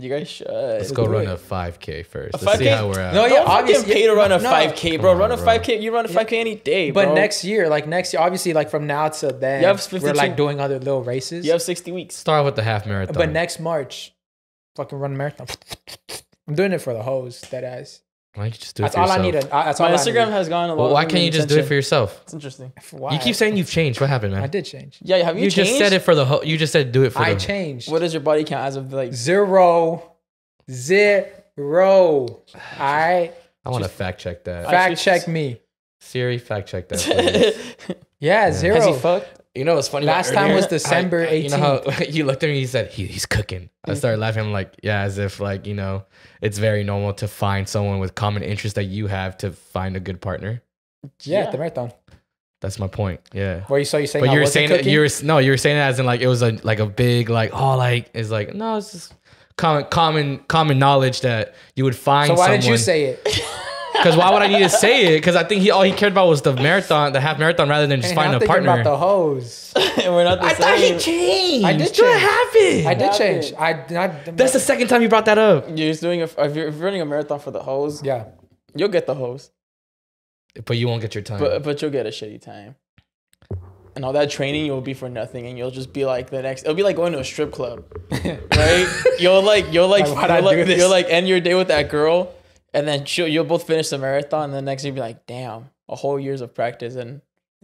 You guys should. Let's Let's go run a 5K first. A Let's see how we're at. No, yeah, Don't fucking obviously- pay to run a no. 5K, bro. Come Run a bro. 5K. You run a 5K any day, bro. But next year, like next year, obviously, like from now to then, You have we're like doing other little races. you have 60 weeks. Start with the half marathon. But next March, fucking run a marathon. I'm doing it for the hoes, that ass. Why don't you just do it That's for all I yourself? need. To, uh, that's My all Instagram I need. has gone a lot. Well, why can't you than just do it for yourself? It's interesting. Why? You keep saying you've changed. What happened, man? I did change. Yeah, have you, You, changed? just said it for the whole. You just said do it for I the. changed. What is your body count as of like? Zero. Zero. All right. I want to fact check that. Fact Actually, check me. Siri, fact check that. please. Yeah, zero. Has he fucked? You know what's funny? Last about time was? December I- You know how you looked at me. You said he, he's cooking. I mm-hmm. started laughing. I'm like, yeah, as if like you know, it's very normal to find someone with common interests that you have to find a good partner. Yeah, Yeah. the marathon. That's my point. Yeah. Where you saw you saying But you were saying that you were no, you were saying that as in like it was a like a big like oh like it's like no, it's just common common common knowledge that you would find. So why someone, didn't you say it? Because why would I need to say it? Because I think he all he cared about was the marathon, the half marathon, rather than just And finding I'm a thinking partner. about the hose. and We're not the I thought same. he changed. I did What change. happened? I did change. I not. That's the second time you brought that up. You're just doing a. If you're, running a marathon for the hose, yeah. you'll get the hose, But you won't get your time. but but you'll get a shitty time. And all that training you'll be for nothing, and you'll just be like the next. It'll be like going to a strip club, right? you'll like you'll like Like, you'll I like, you'll like end your day with that girl, and then she'll, you'll both finish the marathon. And the next day you'll be like, damn, a whole years of practice, and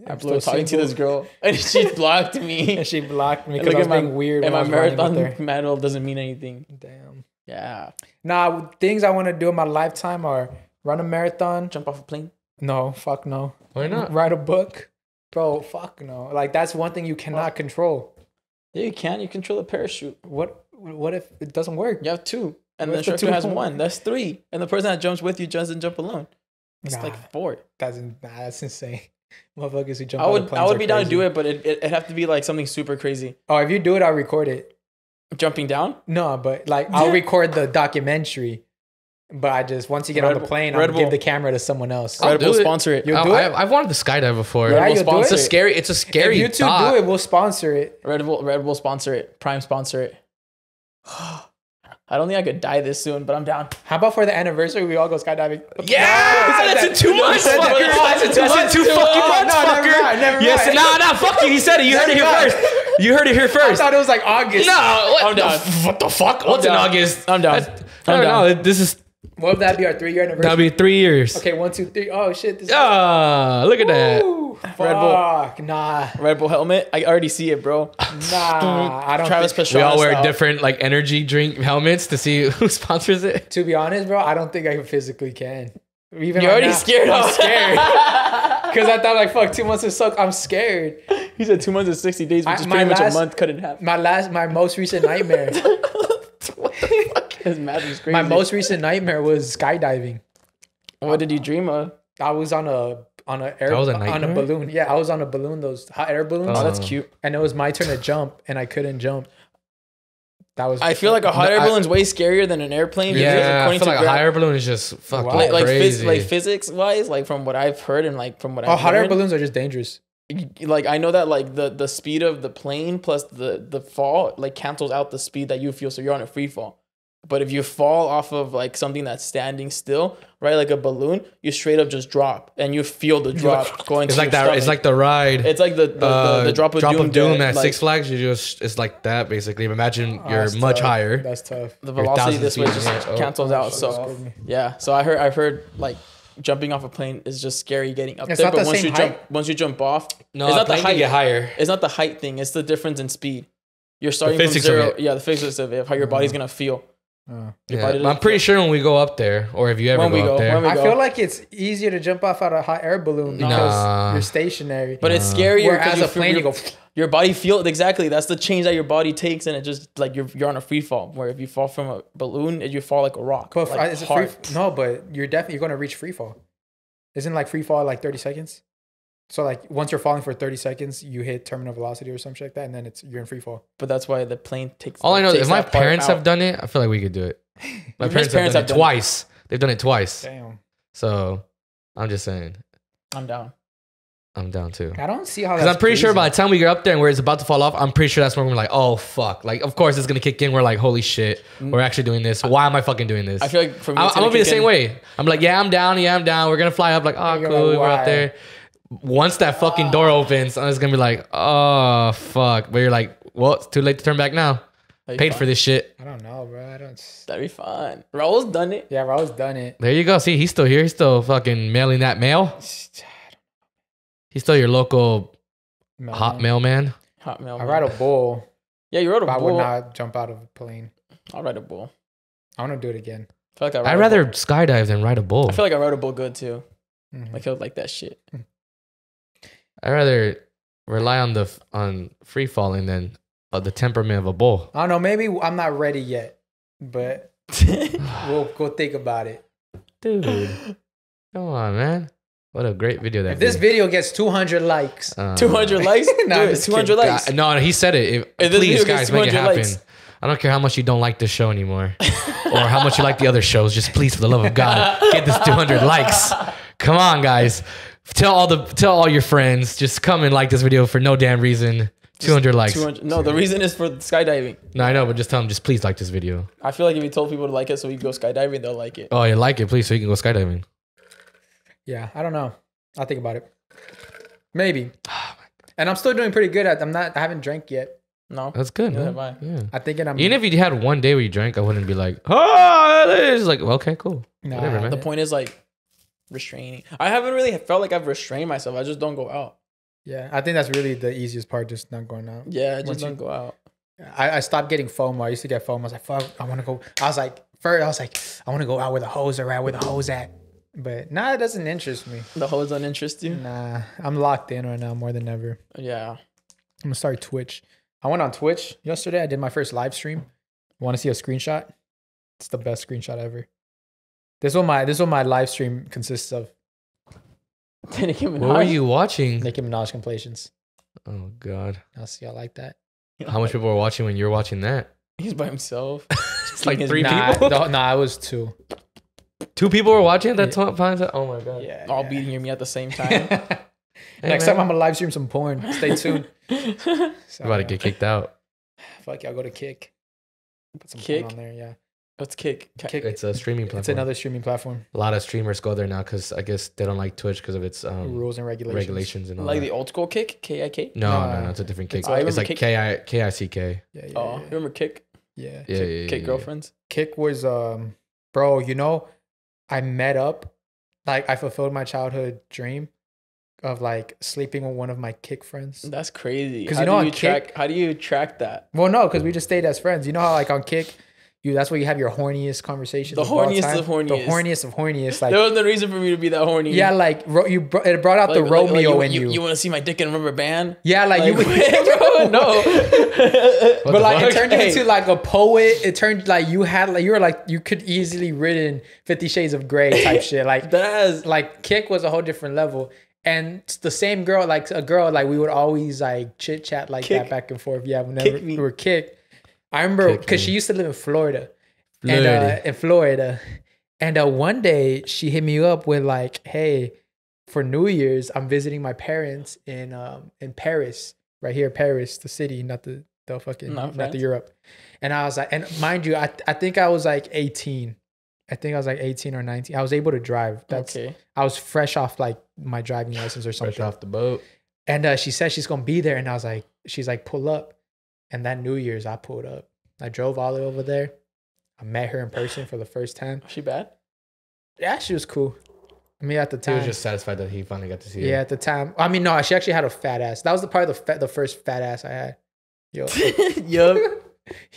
I I'm still talking to this girl, and she blocked me. And she blocked me because I look was my being weird. and my was running with marathon medal doesn't mean anything. Damn. Yeah, Nah, things I want to do in my lifetime are run a marathon. jump off a plane. No, fuck no. Why not? Write a book. Bro, fuck no. Like that's one thing you cannot control. Yeah, you can. You control the parachute. What what if it doesn't work? You have two, and What the if the instructor two has don't one. That's three, and the person that jumps with you doesn't jump alone. It's Nah, like four. that's nah, that's insane. Motherfuckers who jump. I out of would I would be down to do it, but it, it it'd have to be like something super crazy. Oh, if you do it, I'll record it. Jumping down. No, but like I'll record the documentary. But I just once you get on the plane, Red I'll give the camera to someone else. I'll Red Bull it. sponsor it. You'll I, do it? I, I've wanted to skydive before. Yeah, Red Bull you'll do sponsor it. It's a scary. It's a scary. If you two thought. do it, we'll sponsor it. Red Bull Red Bull sponsor it. Prime sponsor it. I don't think I could die this soon, but I'm down. How about for the anniversary, we all go skydiving? Yeah, that's in two months. That's fucker. in two months. That's in two Oh, fucking months, no, never fucker. mind, never Yes, mind. no, no, fuck you. He said it. You heard it here first. You heard it here first. I thought it was like August. No, what I'm the, down. f- what the fuck? What's in. August? I'm down. That's- I'm no, down. no, this is What would that be our three year anniversary? that'll be three years. okay, one, two, three. Oh shit! This Ah, look at that. Ooh, Red Bull. fuck, Nah, Red Bull helmet. I already see it, bro. nah. I don't. Travis think, We all wear style. different like energy drink helmets to see who sponsors it. to be honest, bro, I don't think I physically can. Even You're right already now, scared. I'm scared because I thought like fuck two months of suck. I'm scared. He said two months and sixty days, which I- is my pretty much a month cut in half. My last, my most recent nightmare. His math is crazy. my most recent nightmare was skydiving. What did you dream of? I was on a on a air a on a balloon. Yeah, I was on a balloon. Those hot air balloons. Oh, that's Uh, cute. and it was my turn to jump, and I couldn't jump. That was. I feel like a hot air I- balloon is way scarier than an airplane. because Yeah, I according feel to like a gra- higher balloon is just fucking Wow. like like, phys- crazy. like physics wise, like from what I've heard and like from what Oh, I've hot air balloons are just dangerous. like I know that like the the speed of the plane plus the the fall like cancels out the speed that you feel, so you're on a free fall. But if you fall off of like something that's standing still, right, like a balloon, you straight up just drop and you feel the drop going. it's to like your that. stomach. It's like the ride. it's like the the, uh, the, the drop of doom, that, at like, Six Flags. You just it's like that basically. Imagine Oh, you're much tough. higher. That's tough. the You're velocity this of way just in the. Oh, cancels out. So yeah, so I heard I've heard like jumping off a plane is just scary getting up It's there. not But the once same you jump, once you jump off, No, it's not the height. get higher. It's not the height thing. It's the difference in speed. You're starting from zero. Yeah, the physics of it, of how your body's gonna feel. Uh, Yeah, I'm pretty sure when we go up there, or if you ever When go, we go, up there, when we I feel like it's easier to jump off out of a hot air balloon because Nah. you're stationary. But it's scarier Whereas because a plane, you your, go. your body feel exactly. That's the change that your body takes, and it just like you're you're on a free fall. Where if you fall from a balloon, and you fall like a rock. But like is it hard. free? No, but you're definitely you're gonna reach free fall. Isn't like free fall like 30 seconds? So like once you're falling for 30 seconds, you hit terminal velocity or something like that, and then it's you're in free fall. But that's why the plane takes. all I know is if my parents have done it, I feel like we could do it. My parents, parents have have done done it it. twice. They've done it twice. Damn. So I'm just saying, I'm down. I'm down too. I don't see how. Because I'm pretty sure by the time we get up there and where it's about to fall off, I'm pretty sure that's when we're like, oh fuck. Like, of course it's gonna kick in. We're like, holy shit, mm. we're actually doing this. Why am I fucking doing this? I feel like for me, I'm, gonna be the same in- way. I'm like, yeah, I'm down. Yeah, I'm down. We're gonna fly up. Like, oh, You're cool. like, we're out there. Once that fucking door opens, I'm just gonna be like, oh fuck. But you're like, well, it's too late to turn back now. That'd Paid fun. for this shit. I don't know, bro. I don't. That'd be fun. Raul's done it. Yeah, Raul's done it. There you go. See, he's still here. He's still fucking mailing that mail. He's still your local Man, hot mailman. Hot mail. I ride a bull, Yeah, you rode a but I would not jump out of a plane. I'll ride a bull. I want to do it again. I feel like I ride I'd rather bull. skydive than ride a bull. I feel like I rode a bull good too. Mhm. Like I would like that shit. I'd rather rely on the on free falling than uh, the temperament of a bull. I don't know. Maybe I'm not ready yet, but we'll go think about it. Dude, come on, man. What a great video that. If this video gets 200 likes, Uh, 200 likes? Nah, I'm Do it. just 200 likes. no, he said it. If, If please, guys, make it happen. likes. I don't care how much you don't like this show anymore, or how much you like the other shows. Just please, for the love of God, get this 200 likes. Come on, guys. Tell all the tell all your friends. Just come and like this video for no damn reason. 200 likes. 200. No, the reason is for skydiving. No, I know, but just tell them. Just please like this video. I feel like if you told people to like it so we go skydiving, they'll like it. Oh, you like it, please, so you can go skydiving. yeah, I don't know. I'll think about it. Maybe. And I'm still doing pretty good at. I'm not. I haven't drank yet. No. That's good. Yeah, man. Yeah. I think I'm. Even if you had one day where you drank, I wouldn't be like, ah, oh, it is like, well, okay, cool. Nah, Whatever, man. The point is like restraining. I haven't really felt like I've restrained myself. I just don't go out. Yeah, I think that's really the easiest part. Just not going out. Yeah, I just Once don't go out. I, I stopped getting FOMO. I used to get FOMO. I was like, fuck, I want to go. I was like, first, I was like, I want to go out where the hoes are at, where the hoes at. But nah, it doesn't interest me. The hoes don't interest you. Nah, I'm locked in right now more than ever. Yeah. I'm gonna start Twitch. I went on Twitch yesterday. I did my first live stream. Want to see a screenshot? It's the best screenshot ever. This is what my this is what my live stream consists of. Nicki What were you watching? Nicki Minaj compilations. Oh God, I'll see. I like that. how much people were watching when you were watching that? He's by himself. It's like three Nah, people. no, nah, I was two. Two people were watching at that time. Oh my God. Yeah. All yeah. beating me at the same time. Next man. time I'm gonna live stream some porn. Stay tuned. So, You're about to get kicked out. Fuck yeah, I'll go to Kick. Put some Kick? porn on there. Yeah. Let's kick. Kick. It's a streaming platform. It's another streaming platform. A lot of streamers go there now because I guess they don't like Twitch because of its um, Rules and regulations. regulations and all Like that. the old school Kik, K I K. no, Nah. no, no, it's a different kick. It's It's like Kick- K I K I C K. Yeah, yeah, Oh, yeah. remember Kik? yeah. Yeah, Kick, yeah, yeah. Kik yeah. girlfriends. Kik was um bro, you know, I met up like I fulfilled my childhood dream of like sleeping with one of my Kik friends. That's crazy. Because you know do on you track? Kick- How do you track that? Well, no, because we just stayed as friends. You know how like on Kik, you that's where you have your horniest conversations. The of all horniest time? of horniest. The horniest of horniest. Like there was no reason for me to be that horny. yeah, like ro- you br- it brought out Like- the like- Romeo like in you. You, want to see my dick in a rubber band? yeah, like, you. Like, would- bro, no. But like fuck? it turned Hey. into like a poet. It turned like you had like you were like you could easily written Fifty Shades of Grey type shit. Like That's like Kik was a whole different level. And it's the same girl, like a girl, like we would always like chit chat like Kik. that back and forth. Yeah, whenever we were kicked. I remember because she used to live in Florida. And uh, in Florida. And uh, one day she hit me up with like, hey, for New Year's, I'm visiting my parents in um in Paris, right here, Paris, the city, not the the fucking Not not, the Europe. And I was like, and mind you, I I think I was like 18. I think I was like 18 or 19. I was able to drive. That's okay. I was fresh off like my driving license or something. Fresh off the boat. And uh, she said she's gonna be there, and I was like, she's like, pull up. And that New Year's, I pulled up. I drove all the way over there. I met her in person for the first time. Was she bad? Yeah, she was cool. I mean, at the time, He time, was just satisfied that he finally got to see her. yeah, it. at the time. I mean, no, she actually had a fat ass. That was the probably the fa- the first fat ass I had. Yo, Yup. yo.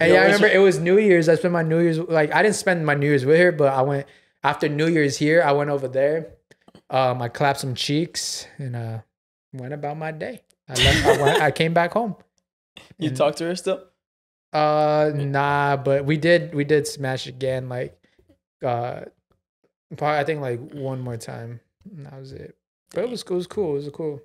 And Yo, yeah, I remember your- it was New Year's. I spent my New Year's like I didn't spend my New Year's with her, but I went after New Year's here. I went over there. Um, I clapped some cheeks and uh went about my day. I left. I, went, I came back home. You talk to her still? Uh, nah, but we did we did smash again. Like, uh, probably I think like one more time. And that was it. But it was it was cool. It was a cool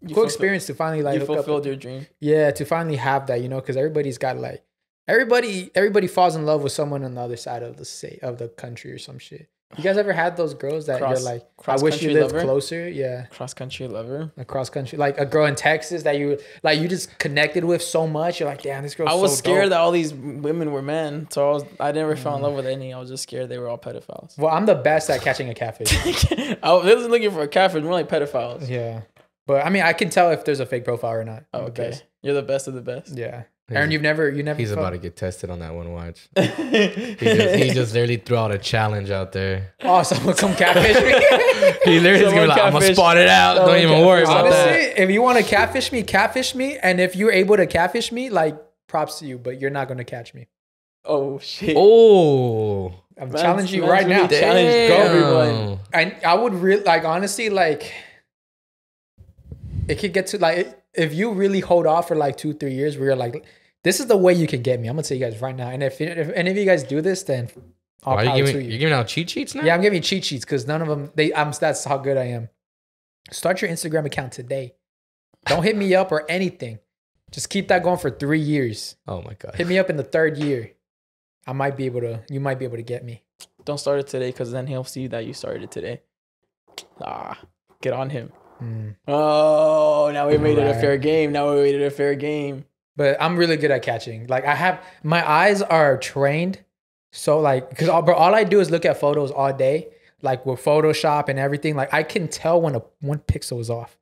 You cool experience to finally like You fulfilled your dream. Yeah, to finally have that, you know, because everybody's got like everybody everybody falls in love with someone on the other side of the state of the country or some shit. You guys ever had those girls that Cross- you're like, I cross wish you lived lover? closer? Yeah, Cross country lover. across country, like a girl in Texas that you like you just connected with so much. You're like, damn, this girl. I was so scared dope. that all these women were men, so I was I never fell in love with any. I was just scared they were all pedophiles. Well, I'm the best at catching a catfish. I wasn't looking for a catfish, more like pedophiles. yeah, but I mean, I can tell if there's a fake profile or not. Oh, okay, best. you're the best of the best. Yeah, Aaron, you've never, you never. He's felt- about to get tested on that one watch. He just, he just literally threw out a challenge out there. Oh, someone come catfish me. He literally is gonna be like, I'm gonna spot it out. Don't someone even worry about Honestly, that. if you want to catfish me, catfish me, and if you're able to catfish me, like props to you, but you're not gonna catch me. oh shit. Oh, I'm Man's- challenging you man's right now. really challenged Go. everyone. I I would really like honestly like it could get to like if you really hold off for like two three years, where you're like, this is the way you can get me. I'm gonna tell you guys right now, and if if any of you guys do this, then I'll Are you power giving, to you're giving out cheat sheets now? Yeah, I'm giving you cheat sheets because none of them they I'm that's how good I am. Start your Instagram account today. Don't hit me up or anything. Just keep that going for three years. Oh my god. Hit me up in the third year. I might be able to. You might be able to get me. Don't start it today because then he'll see that you started it today. Ah, get on him. Hmm. Oh, now we made it a fair game. Now we made it a fair game. But I'm really good at catching. Like I have my eyes are trained. So like, cause all, bro, all I do is look at photos all day, like with Photoshop and everything. Like I can tell when a one pixel is off.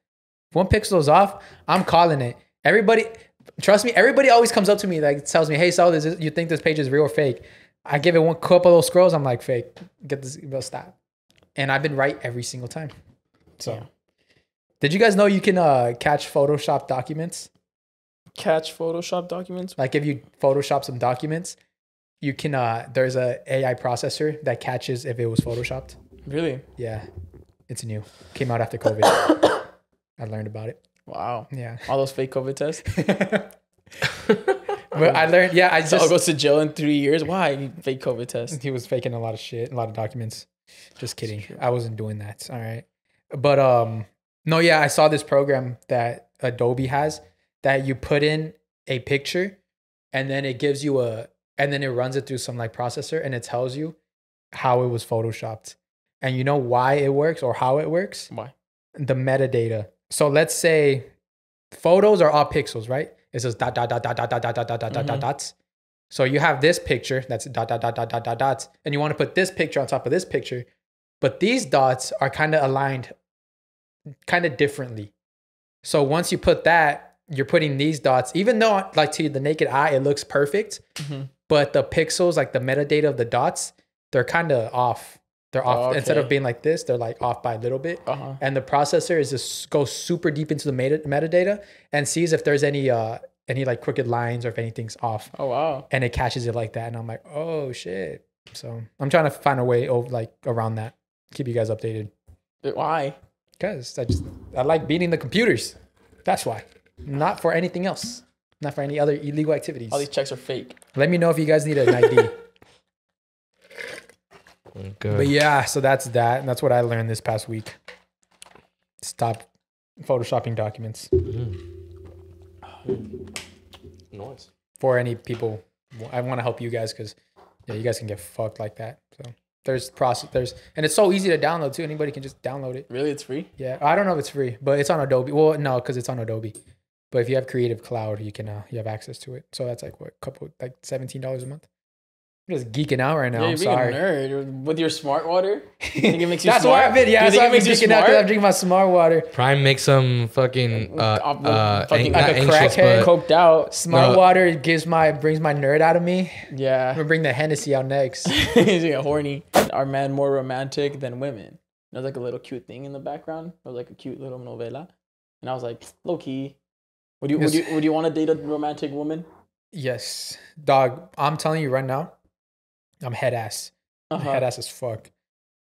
If one pixel is off, I'm calling it. Everybody, trust me. Everybody always comes up to me like tells me, "Hey, Saul, is this, you think this page is real or fake?" I give it one couple of scrolls. I'm like, "Fake." Get this, bro, stop. And I've been right every single time. So, Yeah. did you guys know you can uh, catch Photoshop documents? Catch Photoshop documents. like if you photoshop some documents you can uh there's a ai processor that catches if it was photoshopped. Really? yeah. It's new. Came out after covid. I learned about it. Wow. yeah. All those fake COVID tests. but i learned yeah i So I'll just go to jail in three years. Why? Fake COVID test? he was faking a lot of shit a lot of documents. Just kidding. i wasn't doing that. All right. But um no yeah i saw this program that adobe has that you put in a picture and then it gives you a and then it runs it through some like processor and it tells you how it was photoshopped and you know why it works or how it works Why? the metadata so let's say photos are all pixels right it says dot dot dot dot dot dot dot dot dot dot dot dot Mhm. dots so you have this picture that's dot dot dot dot dot dot dots and you want to put this picture on top of this picture but these dots are kind of aligned kind of differently so once you put that you're putting these dots even though like to the naked eye it looks perfect Mhm. but the pixels like the metadata of the dots they're kind of off. They're off. Instead of being like this they're like off by a little bit. Uh huh. and the processor is just goes super deep into the meta- metadata and sees if there's any uh any like crooked lines or if anything's off. Oh wow. and it catches it like that and i'm like oh shit. So i'm trying to find a way of like around that. Keep you guys updated. Why? because i just i like beating the computers. That's why not for anything else not for any other illegal activities All these checks are fake. let me know if you guys need an id Good. but yeah so that's that and that's what i learned this past week stop photoshopping documents Nice. for any people. I want to help you guys because yeah, you guys can get fucked like that. So there's process. There's and it's so easy to download too. Anybody can just download it. Really? It's free? Yeah, I don't know if it's free, but it's on Adobe. Well, no, because it's on Adobe. But if you have Creative Cloud, you can uh, you have access to it. So that's like what couple like seventeen dollars a month. I'm just geeking out right now. yeah, I'm you're being sorry. a nerd with your smart water. think it makes you that's smart? why I've been yeah. You that's why I've been geeking out because I'm drinking my smart water. Prime makes some fucking uh, Uh, fucking like a anxious, crackhead. Coked out. Smart No. water gives my brings my nerd out of me. Yeah, I'm Yeah. gonna bring the Hennessy out next. He's getting horny. Are men more romantic than women? There's like a little cute thing in the background. It was like a cute little novela. And I was like, low key. Would you would you would you want to date a romantic woman? Yes, dog. I'm telling you right now, I'm head ass. I'm Uh-huh. Head ass as fuck.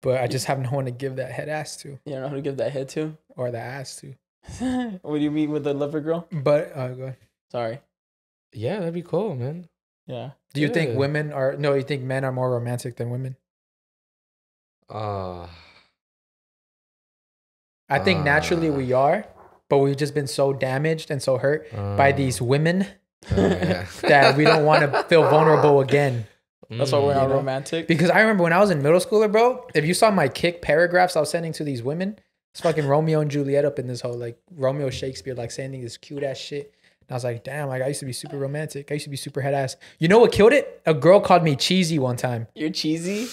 But I just have no one to give that head ass to You don't know who to give that head to? or the ass to. would you meet with a lover girl? But uh, go ahead. Sorry. yeah, that'd be cool, man. Yeah. do you think women are no? You think men are more romantic than women? Uh, I think naturally Uh. we are, but we've just been so damaged and so hurt by uh, these women uh, yeah. that we don't want to feel vulnerable again. That's why we're Mm. not romantic. Because I remember when I was in middle schooler, bro. If you saw my Kik paragraphs I was sending to these women, it's fucking Romeo and Juliet up in this whole like Romeo Shakespeare, like sending this cute ass shit. And I was like, damn, like I used to be super romantic. I used to be super head ass. You know what killed it? A girl called me cheesy one time. You're cheesy.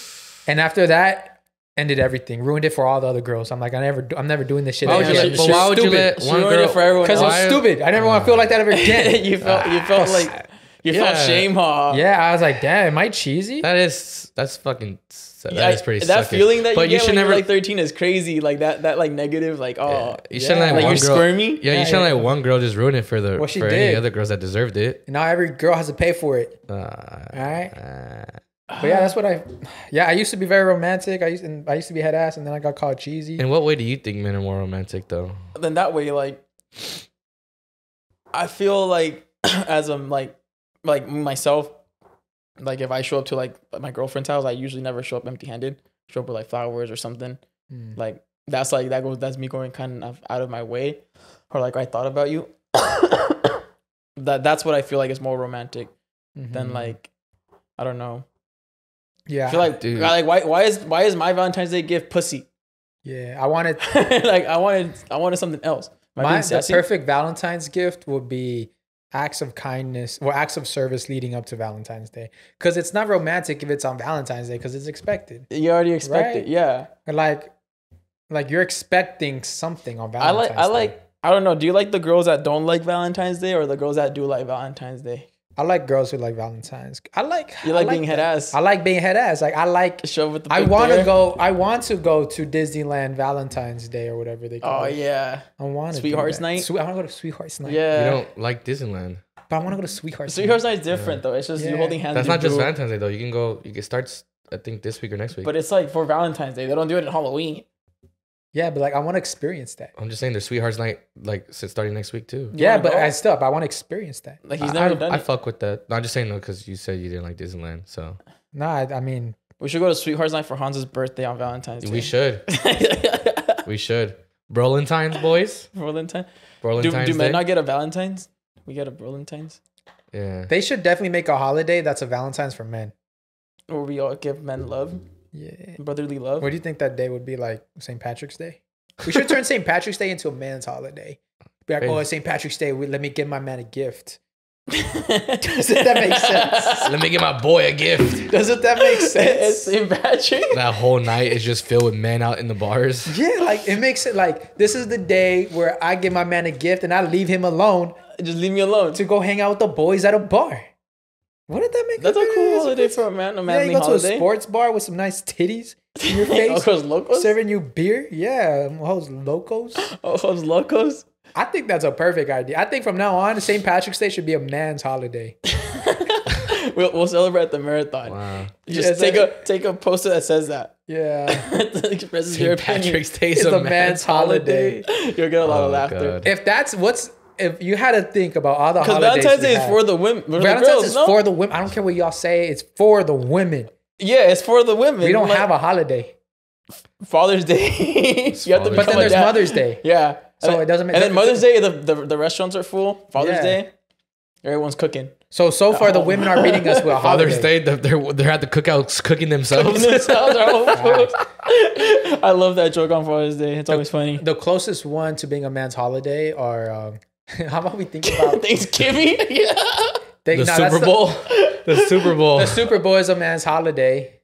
And after that, ended everything, ruined it for all the other girls. I'm like, I never, do, I'm never doing this shit. Why would again. you, Yeah, but why would you stupid. let She one ruined it for everyone Because I'm stupid. I never want to feel like that ever again. you felt you felt like you felt shame, huh? yeah, I was like, damn, am I cheesy? That is that's fucking. That Yeah, is pretty. That sucky. feeling that you but get should when never you're like 13 is crazy. Like that, that like negative, like oh, You shouldn't Yeah. let like one you're girl. squirmy. Yeah, Yeah, you shouldn't yeah. let one girl just ruin it for the Well, she for did. any other girls that deserved it. And now every girl has to pay for it. Uh, All right. uh, But yeah, that's what I. Yeah, I used to be very romantic. I used and I used to be head ass, and then I got called cheesy. in what way do you think men are more romantic though? then that way like i feel like as i'm like like myself like if i show up to like my girlfriend's house i usually never show up empty handed show up with like flowers or something Mm. like that's like that goes that's me going kind of out of my way or like i thought about you that that's what i feel like is more romantic than Mhm. like i don't know yeah, i feel like Dude. like why why is why is my valentine's day gift pussy yeah. I wanted like i wanted i wanted something else Am my the perfect Valentine's gift would be acts of kindness or acts of service leading up to Valentine's Day. Because it's not romantic if it's on Valentine's Day because it's expected. you already expect Right? it yeah Like, like you're expecting something on Valentine's. I like I Day. like I don't know. Do you like the girls that don't like Valentine's Day or the girls that do like Valentine's Day? I like girls who like Valentine's. I like. You I like being head ass. I like being head ass. Like I like. Show with the I want to bear. go. I want to go to Disneyland Valentine's Day or whatever they call it. Oh it. yeah, I want to. Sweethearts Night? Sweet, I want to go to Sweethearts Night. yeah. You don't like Disneyland. but I want to go to Sweethearts. Sweethearts night is different though. It's just you Yeah. holding hands. That's not just your. Valentine's Day though. You can go. You can start. I think this week or next week. But it's like for Valentine's Day. They don't do it in Halloween. Yeah, but like I want to experience that. I'm just saying, there's Sweethearts Night like s- starting next week too. You yeah, but go? I still, I want to experience that. Like he's I- never I, done I it. fuck with that. No, I'm just saying though because you said you didn't like Disneyland, so No, I, I mean, We should go to Sweethearts Night for Hans's birthday on Valentine's Day. we should. We should. Brolentine's boys. Valentine. Do, Brolentine's do men not get a Valentine's? We get a Valentine's, yeah. they should definitely make a holiday that's a Valentine's for men. where we all give men love, Yeah. brotherly love. What do you think that day would be like? St. Patrick's Day. We should turn St. Patrick's Day into a man's holiday. Be like, Hey. oh, St. Patrick's Day. We, let me give my man a gift. Doesn't that make sense? Let me get my boy a gift. Doesn't that make sense? St. Patrick. that whole night is just filled with men out in the bars. Yeah, like it makes it like this is the day where I give my man a gift and I leave him alone Just leave me alone. to go hang out with the boys at a bar. Wouldn't that make That's a cool it's- holiday it's- for a man. A manly Yeah, manly you go to a sports bar with some nice titties in your face, Ojos locos. serving you beer. Yeah, those locos. Ojos locos. I think that's a perfect idea. I think from now on, St. Patrick's Day should be a man's holiday. We'll, we'll celebrate the marathon. Wow. Just Yeah, take that- a take a poster that says that. Yeah. That expresses your St. Patrick's Day is a a man's man's holiday. You'll get a lot Oh, of laughter. God. if that's what's if you had to think about all the Because holidays Valentine's Day is have. for the women. For the Valentine's girls, is no? for the women. I don't care what y'all say. It's for the women. yeah, it's for the women. We don't Like, have a holiday. Father's Day. you have to Father's But then there's dad. Mother's Day. Yeah. So And- it doesn't make And then Mother's Day, the, the the restaurants are full. Father's Yeah. Day, everyone's cooking. So so far the women are beating us with a holiday. Father's Day, they're, they're they're at the cookouts cooking themselves. Themselves their own food. I love that joke on Father's Day. It's always funny. The closest one to being a man's holiday are um, how about we think about Thanksgiving. yeah. they, the no, that's Super Bowl, the Super Bowl, The, Super Bowl is a man's holiday,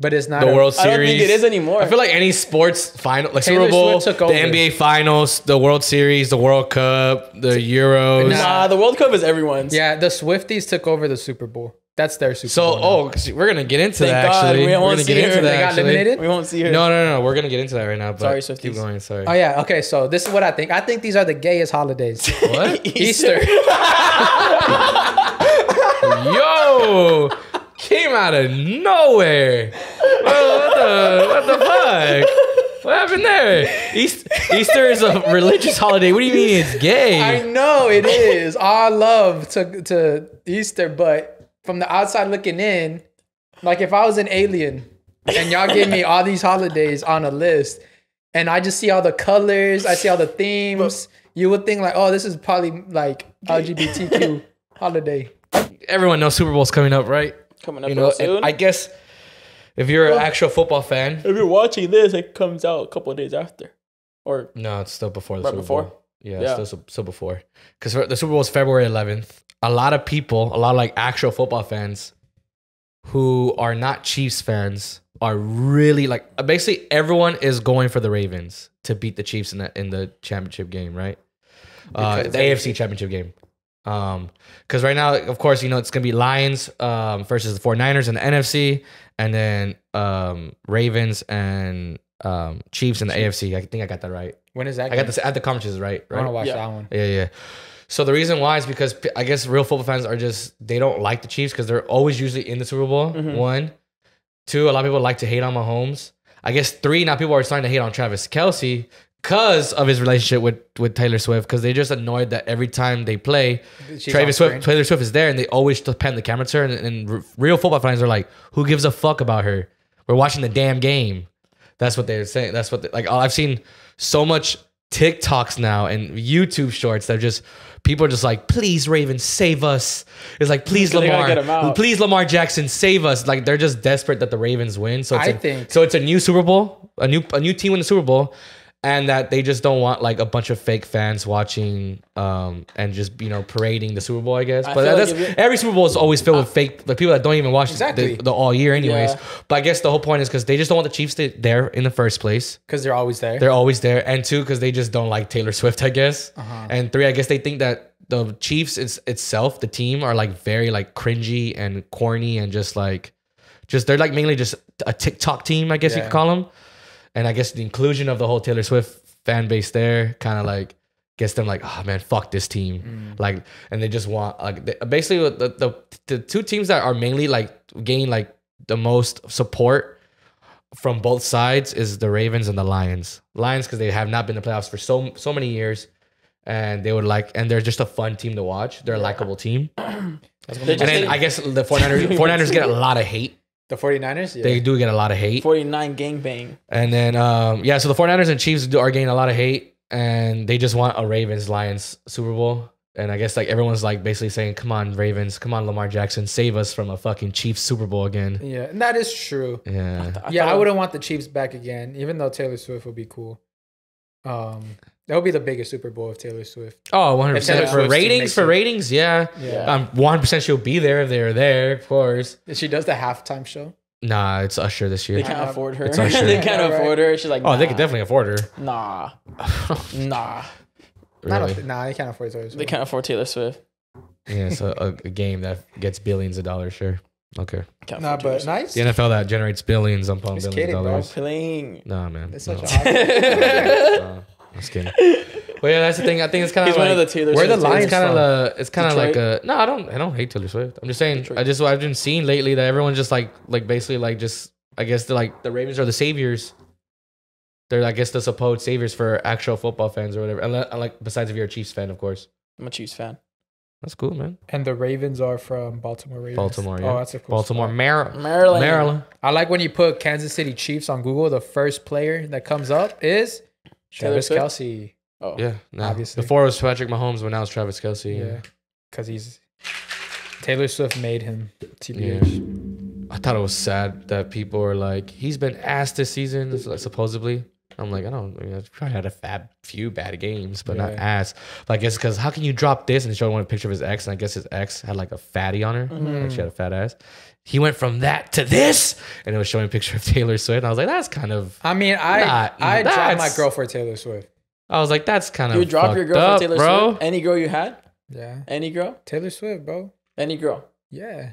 but it's not the a- World I Series. don't think it is anymore. I feel like any sports final, like Taylor Super Bowl, the took over. NBA Finals, the World Series, the World Cup, the Euros. Nah. nah, the World Cup is everyone's. Yeah, the Swifties took over the Super Bowl. That's their Super So, Bowl. now. oh, 'cause we're gonna get into Thank that. God, Actually, we we're won't gonna see get into her. that. They got actually. eliminated? we won't see her. No, no, no, no. We're gonna get into that right now. But Sorry, keep going. Sorry. Oh yeah, okay. So this is what I think. I think these are the gayest holidays. What? Easter. Yo, came out of nowhere. Well, what the what the fuck? What happened there? East, Easter is a religious holiday. What do you mean it's gay? I know it is. All love to to Easter, but from the outside looking in, like if I was an alien and y'all gave me all these holidays on a list, and I just see all the colors, I see all the themes, you would think like, oh, this is probably like LGBTQ holiday. Everyone knows Super Bowl's coming up, right? Coming up You know, soon. I guess if you're an actual football fan, if you're watching this, it comes out a couple of days after, or no, it's still before the Right Super before? Bowl. Yeah, Yeah. still still before because the Super Bowl is February 11th. A lot of people, a lot of like actual football fans, who are not Chiefs fans, are really like basically everyone is going for the Ravens to beat the Chiefs in the in the championship game, right? Uh, the AFC championship game. Um, because right now, of course, you know it's gonna be Lions um versus the 49ers in the NFC, and then um Ravens and um Chiefs in the AFC. I think I got that right. When is that? I got game? this at the conferences right. right? I want to watch Yeah. that one. Yeah, yeah. So the reason why is because I guess real football fans are just they don't like the Chiefs because they're always usually in the Super Bowl. One, two. A lot of people like to hate on Mahomes. I guess three. Now people are starting to hate on Travis Kelce because of his relationship with with Taylor Swift because they're just annoyed that every time they play, She's Travis Swift. Taylor Swift is there and they always pan the camera to her. And, and real football fans are like, "Who gives a fuck about her? We're watching the damn game." That's what they're saying. That's what they, like I've seen so much TikToks now and YouTube shorts that are just people are just like, please Ravens save us. It's like please Lamar, get 'em out. please Lamar Jackson save us. Like they're just desperate that the Ravens win. So it's I a- think- so it's a new Super Bowl, a new a new team in the Super Bowl. And that they just don't want like a bunch of fake fans watching um and just you know parading the Super Bowl, I guess. I But like that's if every Super Bowl is always filled with fake like people that don't even watch Exactly. the, the all year anyways. Yeah. But I guess the whole point is because they just don't want the Chiefs to, there in the first place. because they're always there. They're always there, and two, because they just don't like Taylor Swift, I guess. Uh-huh. And three, I guess they think that the Chiefs is, itself, the team, are like very like cringy and corny and just like, just they're like mainly just a TikTok team, I guess you could call them. And I guess the inclusion of the whole Taylor Swift fan base there kind of like gets them like, oh man, fuck this team. Mm. Like, and they just want like they, basically the, the the two teams that are mainly like gain like the most support from both sides is the Ravens and the Lions. Lions because they have not been in the playoffs for so so many years, and they would like and they're just a fun team to watch. They're a likable team. And then I guess the 49ers, 49ers get a lot of hate. The 49ers? Yeah. They do get a lot of hate. 49 gangbang. And then um yeah, so the 49ers and Chiefs do, are getting a lot of hate and they just want a Ravens Lions Super Bowl. And I guess like everyone's like basically saying, "Come on, Ravens! Come on, Lamar Jackson! Save us from a fucking Chiefs Super Bowl again." yeah, and that is true. Yeah, yeah, thought I it- wouldn't want the Chiefs back again, even though Taylor Swift would be cool. Um, that would be the biggest Super Bowl of Taylor Swift. Oh, 100 If Taylor percent for Swift's ratings. For it. ratings, yeah. Yeah. Um, 100 percent she'll be there if they're there, of course. She does the halftime show. Nah, it's Usher this year. They can't afford her. it's Usher. they can't Yeah, right. afford her. She's like, Oh, they nah, could definitely afford her. Nah, nah. I Really? thi- nah, they can't afford Taylor Swift. They can't afford Taylor Swift. Yeah, it's a, a, a game that gets billions of dollars. Sure. Okay. Can't Nah, but nice. The NFL that generates billions upon billions kidding, of bro. dollars. Playing. Nah, man. It's no. such a Nah, I'm just kidding. But yeah, that's the thing. I think it's kind of He's like one of the Taylor where the Swift Lions it's kind of from? a, it's kind of like Detroit? a no. I don't I don't hate Taylor Swift. I'm just saying Detroit. I just I've been seeing lately that everyone's just like like basically like just I guess they're like the Ravens are the saviors. They're I guess the supposed saviors for actual football fans or whatever. And like besides if you're a Chiefs fan, of course. I'm a Chiefs fan. That's cool, man. And the Ravens are from Baltimore Ravens. Baltimore, yeah. Oh, that's a cool Baltimore, spot. Maryland, Maryland. Maryland. I like when you put Kansas City Chiefs on Google. The first player that comes up is Taylor Travis Swift? Kelce. Oh, Yeah, no. Obviously. Before it was Patrick Mahomes, but now it's Travis Kelce. Yeah, because he's Taylor Swift made him. TBH. I thought it was sad that people were like, he's been asked this season, supposedly. I'm like, I don't, I mean, I've probably had a fab few bad games, but not Yeah. ass. But I guess because how can you drop this and show one picture of his ex? And I guess his ex had like a fatty on her, Mm-hmm. like she had a fat ass. He went from that to this, and it was showing a picture of Taylor Swift. And I was like, that's kind of. I mean, I Nah, I dropped my that's- girl for Taylor Swift. I was like, that's kind You of. would drop your fucked girl up, for Taylor bro. Swift? Any girl you had? Yeah, Any girl? Taylor Swift, bro. Any girl? Yeah,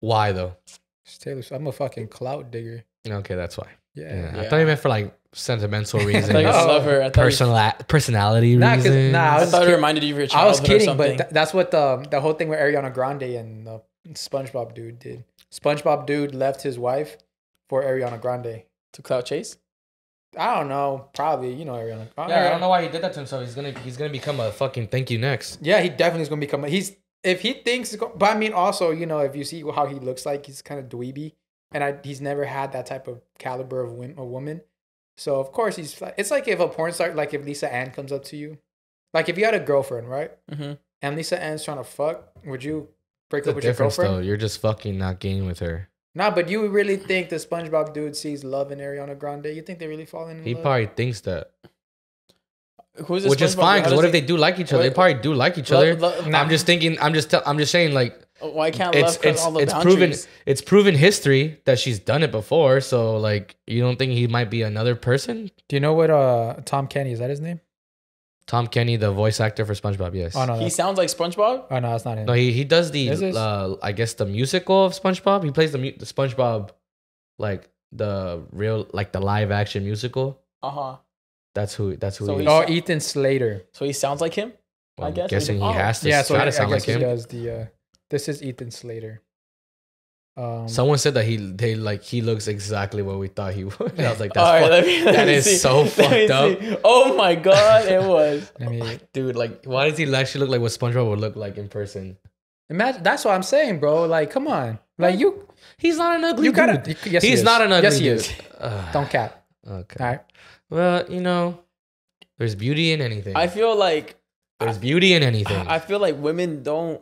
Why though? it's Taylor Swift. I'm a fucking clout digger. Okay, that's why. Yeah. Yeah, I Yeah. thought you meant for like sentimental reasons, thought you Oh. love her. I thought, you, personal personality Nah, 'cause- reasons. nah, I I was thought it reminded you of your I childhood was or kidding, something. but th- that's what the the whole thing with Ariana Grande and the SpongeBob dude did. SpongeBob dude left his wife for Ariana Grande. to Cloud Chase? I don't know, probably you know Ariana. Yeah, I don't know why he did that to himself. He's gonna he's gonna become a fucking thank you next. Yeah, he definitely is gonna become. He's if he thinks, it's but I mean, also you know, if you see how he looks like, he's kind of dweeby, and I he's never had that type of caliber of wom- a woman. So of course he's. It's like if a porn star, like if Lisa Ann comes up to you, like if you had a girlfriend, right, Mm-hmm. and Lisa Ann's trying to fuck, would you break It's up with your difference girlfriend? though. You're just fucking not getting with her. Nah, but you really think the SpongeBob dude sees love in Ariana Grande? You think they really fall in love? He love? probably thinks that, Who's this which is SpongeBob? fine. Because does what if they do like each other? They probably do like each Lo- other. lo- Nah. I'm just thinking. I'm just. Tell, I'm just saying. Like Why can't it's love cross it's all the it's proven boundaries? it's proven history that she's done it before. So like, you don't think he might be another person? Do you know what uh Tom Kenny is that his name? Tom Kenny, the voice actor for SpongeBob. Yes. Oh no, He sounds like SpongeBob. oh no, that's not him. No, he, he does the is- uh, I guess the musical of SpongeBob. He plays the mu- the SpongeBob, like the real like the live action musical. Uh huh. That's who. That's who. So he he- is. oh, Ethan Slater. So he sounds like him. Well, I I'm guess guessing we- he has to Yeah, so try I, to I sound guess like he him. does the. Uh, this is Ethan Slater. Um, Someone said that he they like he looks exactly what we thought he would. I was like, that's right, me, that me is see. so fucked up. see. Oh my god, it was. I mean, dude. Like, why does he actually look like what SpongeBob would look like in person? imagine that's what I'm saying, bro. Like, come on, like you, He's not an ugly you gotta. dude. Yes, he He's is. not an ugly Yes, he dude. is. Ugh, Don't cap. okay. All right. Well, you know, there's beauty in anything. I feel like there's beauty in anything. I feel like women don't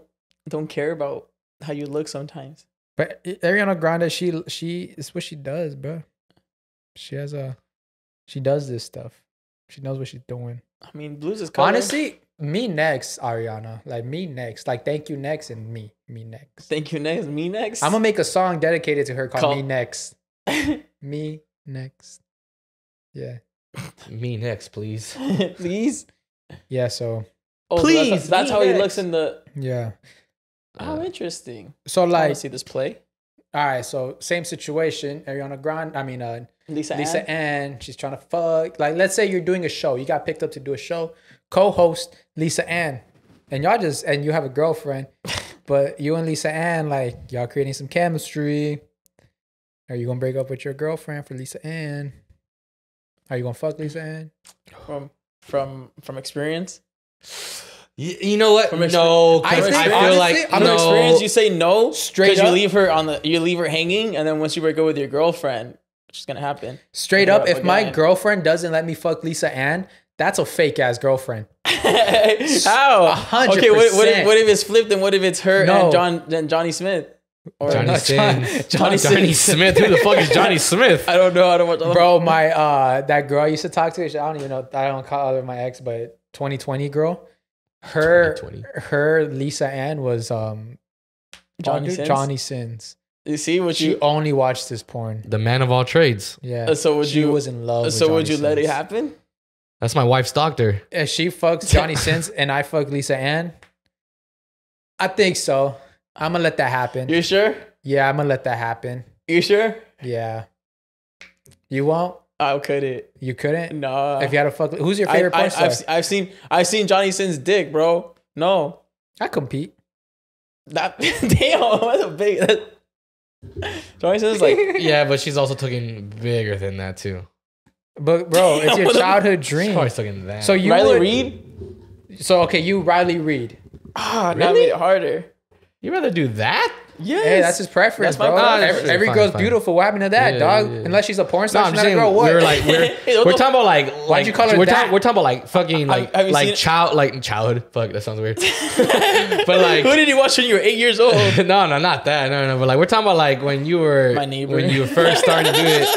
don't care about how you look sometimes. But Ariana Grande, she she is what she does, bro. She has a, she does this stuff. She knows what she's doing. I mean, blues is color. Honestly, me next, Ariana. Like me next. Like thank you next and me, me next. thank you next. Me next. I'm gonna make a song dedicated to her called Call- Me Next. Me next. Yeah. Me next, please. please. Yeah. So Oh, so Please, that's, that's me how he looks in the. yeah. Oh, Uh, interesting. So I want like, see this play. all right. So same situation. Ariana Grande. I mean, uh, Lisa, Lisa Ann. Ann. She's trying to fuck. Like, let's say you're doing a show. You got picked up to do a show. Co-host Lisa Ann, and y'all just and you have a girlfriend, but you and Lisa Ann like y'all creating some chemistry. Are you gonna break up with your girlfriend for Lisa Ann? Are you gonna fuck Lisa Ann? from from from experience. you, you know what? From no, I 'cause think, I, feel honestly, like I'm From no. experience, you say no Straight because you leave her on the you leave her hanging, and then once you break up with your girlfriend, which is gonna happen. Straight Yeah, up, if but my girlfriend doesn't let me fuck Lisa Ann, that's a fake ass girlfriend. How? A hundred Okay, what, what, if, what if it's flipped and what if it's her No. and John and Johnny Smith? Or Johnny not John- Johnny Johnny Smith. Who the fuck is Johnny Smith? I don't know. I don't watch. Bro, my uh that girl I used to talk to, I don't even know I don't call her my ex, but 2020 girl. Her 2020. her Lisa Ann was um Johnny Johnny Sins? Johnny Sins. You see what She you? only watched this porn. The man of all trades. Yeah. Uh, so would she you- was in love. with So would Johnny you let it happen? That's my wife's doctor. If she fucks Johnny Sins and I fuck Lisa Ann, I think so. I'm gonna let that happen. You sure? Yeah, I'm gonna let that happen. You sure? Yeah. You won't? I couldn't. You couldn't? No. If you had to fuck, who's your favorite I, porn star? I've, I've seen I've seen Johnny Sins dick, bro. No. I compete. That damn. That's a big. That, Johnny Sins like Yeah, but she's also taking bigger than that too. But bro, it's your What the- childhood She's dream. probably taking that. So you Riley would, Reed. So okay, you Riley Reid. Ah, that Really? made it harder. you rather do that? Yes. Hey, that's his preference, That's my bro. preference. Every, every Fine, girl's fine. beautiful. What happened to that, Yeah, dog? yeah, yeah. Unless she's a porn No, star, I'm she's just not a girl. What? we're like we're we're talking about like like you call her we're, that? talking we're talking about like fucking like have you like child like childhood. Fuck, that sounds weird. but like Who did you watch when you were eight years old? no, no, not that. No, no. But like we're talking about like when you were My neighbor. when you were first starting to do it.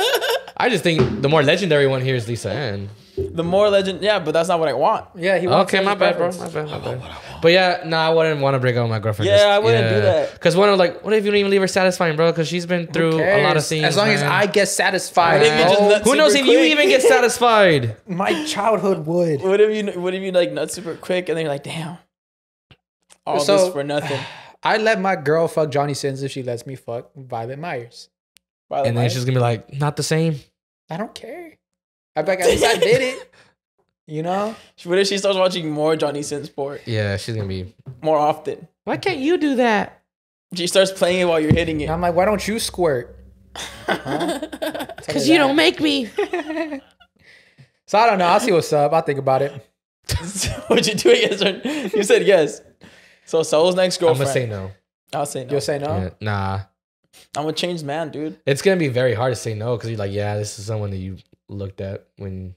I just think the more legendary one here is Lisa Ann. The more legend, yeah, but that's not what I want. Yeah, he wants Okay, my bad, bro. My bad, my bad. But yeah, no, I wouldn't want to break up with my girlfriend. Yeah, I wouldn't do that. Because one of like, what if you don't even leave her satisfying, bro? Because she's been through a lot of cares? things. As long as. I get satisfied, What if you just bro, nut Who knows if super you even get satisfied? my childhood would. What if you what if you like nut super quick and then you're like, damn, all So- this for nothing. I let my girl fuck Johnny Sins if she lets me fuck Violet Myers. By the and then way. she's gonna be like, not the same. I don't care. I'm like, at least I did it. You know? what if she starts watching more Johnny Sins sport Yeah, she's gonna be. more often? Why can't you do that? She starts playing it while you're hitting it. And I'm like, why don't you squirt? Because you don't make me. So I don't know. I'll see what's up. I'll think about it. Would you do it? Yes or you said yes. So Saul's next girlfriend. I'm gonna say no. I'll say no. You'll say no? Yeah, nah, I'm a changed man, dude. it's gonna be very hard to say no because you're like, yeah, this is someone that you looked at when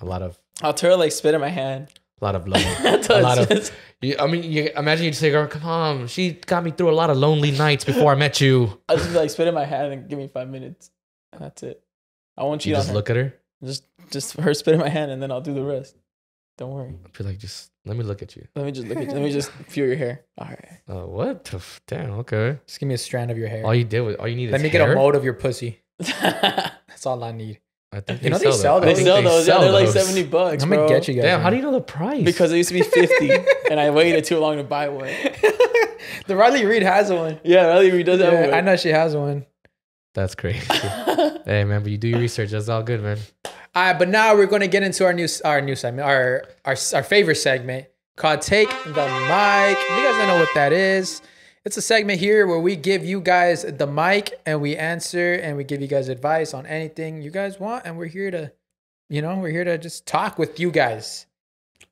a lot of I'll tell like spit in my hand. a lot of love. A lot of. You, I mean, you imagine you'd say, "Girl, come on, she got me through a lot of lonely nights before I met you." I'll just like spit in my hand and give me five minutes. And that's it. I won't cheat You on just her. look at her. just just her spit in my hand and then I'll do the rest. Don't worry. I feel like just Let me look at you. Let me just look at you. Let me just feel your hair. All right. Oh, what? the f- Damn. Okay. Just give me a strand of your hair. All you did was all you need. Let is me get a hair? mold of your pussy. That's all I need. I think You know they sell I They those. think sell those. Yeah, they're like 70 bucks. I'm gonna bro. get you guys. Damn. How do you know the price? Because it used to be 50 and I waited too long to buy one. the Riley Reid has one. Yeah, Riley Reid does have one. I know she has one. That's crazy. hey man, but you do your research. That's all good, man. All right, but now we're going to get into our new our new segment, our our our favorite segment called "Take the Mic." You guys don't know what that is, it's a segment here where we give you guys the mic and we answer and we give you guys advice on anything you guys want, and we're here to, you know, we're here to just talk with you guys.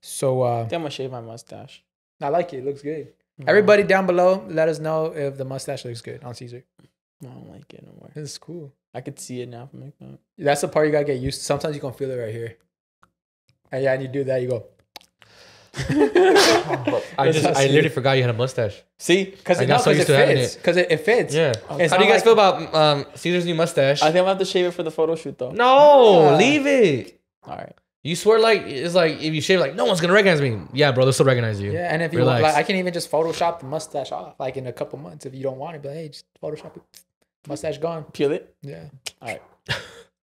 So uh, I think I'm gonna shave my mustache. I like it; it looks good. Everybody down below, let us know if the mustache looks good on Cesar. I don't like it no more. This cool. I could see it now from like that. That's the part you gotta get used to. Sometimes you gonna feel it right here. And yeah, and you do that, you go. I just how I I literally forgot you had a mustache. See, Because I it, got no, so 'cause used it to having fits. Because it, it fits. Yeah. It's How do you guys like- feel about um Cesar's new mustache? I think I'm gonna have to shave it for the photo shoot though. no, Yeah. leave it. All right. You swear like it's like if you shave like no one's gonna recognize me. Yeah, bro, they'll still recognize you. Yeah, and if you Relax. like, I can even just Photoshop the mustache off, like in a couple months, if you don't want it. But hey, just Photoshop it. Mustache gone. Peel it. Yeah. All right.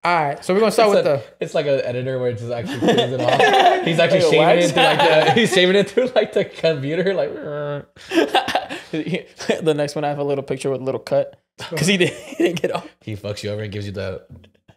All right, so we're gonna start with the. It's like an editor where it just actually peels it off. He's actually Like a shaving wax? it through like the he's shaving it through like the computer, like the next one, I have a little picture with a little cut because he didn't, he didn't get off. he fucks you over and gives you the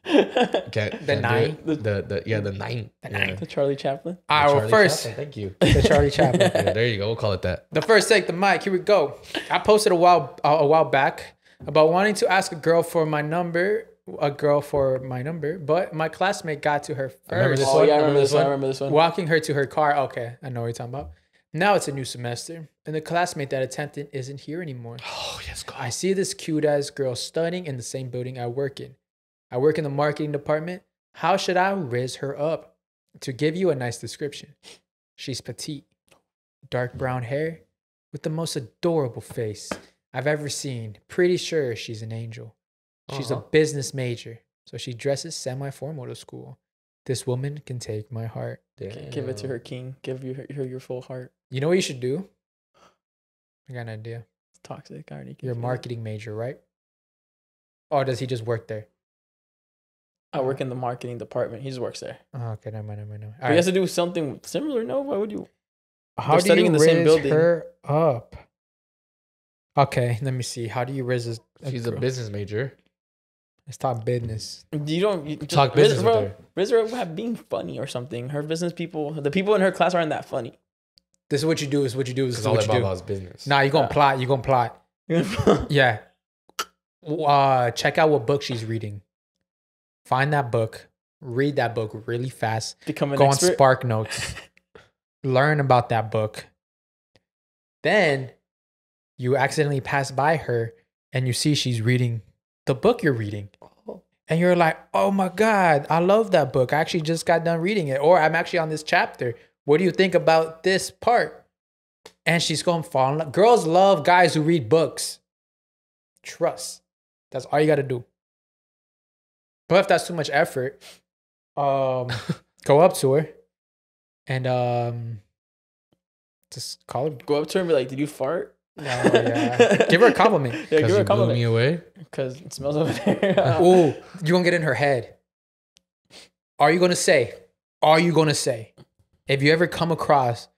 can't, can't nine? it. The, the yeah the nine. The nine. The Charlie Chaplin. All right, well, first thank you. the Charlie Chaplin. Yeah, there you go. We'll call it that. The first take the mic. Here we go. I posted a while a a while back about wanting to ask a girl for my number, a girl for my number, but my classmate got to her Remember first, this Oh one? yeah, I Remember remember this this one. I remember this one. walking her to her car. Okay, I know what you're talking about. Now it's a new semester, and the classmate that attempted isn't here anymore. Oh yes, go. I see this cute ass girl studying in the same building I work in. I work in the marketing department. How should I riz her up? To give you a nice description, she's petite, dark brown hair, with the most adorable face I've ever seen. Pretty sure she's an angel. She's a Uh-huh. business major, so she dresses semi formal to school. This woman can take my heart. G- Give it to her, king. Give you her, her your full heart. You know what you should do? I got an idea. It's toxic. I already. You're a feel it. marketing major, right? Or does he just work there? I work in the marketing department. He just works there. Oh, okay, never mind, never mind. never mind. But All he has to do something similar. No, why would you? How do studying you in the same building. her up? Okay, let me see. How do you raise? a, She's a girl? business major. Let's talk business. You don't you just, Talk business with bro, her. Riz her up being funny or something. Her business people, the people in her class aren't that funny. This is what you do. Is what you do. This is all what you about do. is business. Nah, you're gonna Yeah. plot. You're gonna plot. Yeah. Uh, check out what book she's reading. Find that book. Read that book really fast. Become an Go on. Spark Notes. learn about that book. Then you accidentally pass by her and you see she's reading the book you're reading. And you're like, oh my God, I love that book. I actually just got done reading it. Or I'm actually on this chapter. What do you think about this part? And she's going to fall in love. Girls love guys who read books. Trust. That's all you got to do. But if that's too much effort, um, go up to her and um, just call her. Go up to her and be like, "Did you fart?" Yeah. Give her a compliment. Yeah, give her you a blew me compliment away. because it smells over there. Ooh, you're gonna get in her head. Are you gonna say? Are you gonna say? If you ever come across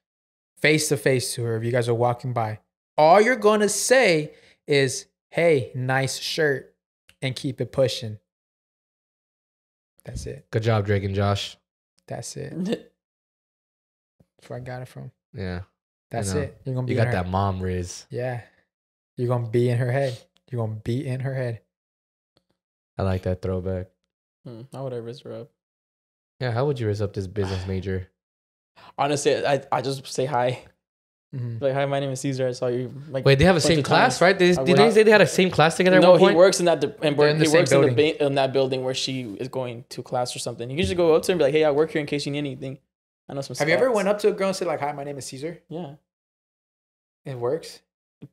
face to face to her, if you guys are walking by, all you're gonna say is, "Hey, nice shirt," and keep it pushing. That's it. Good job, Drake and Josh. That's it. That's where I got it from. Yeah, That's know. it. You're gonna be you got her- that mom riz. Yeah, you're gonna be in her head. You're gonna be in her head. I like that throwback. Hmm, How would I riz her up? Yeah, how would you riz up this business major? Honestly, I I just say hi. Mhm. Like, hi, my name is Cesar. I saw you. Like, Wait, they have the same class, times. right? Did, did would they not- say they had a same class together at No, one he point? works in that. De- and They're in the he same works in the building. ba- in that building where she is going to class or something. You can just go up to her and be like, "Hey, I work here in case you need anything." I know some. Have you ever went up to a girl and said like, "Hi, my name is Cesar"? Yeah, It works.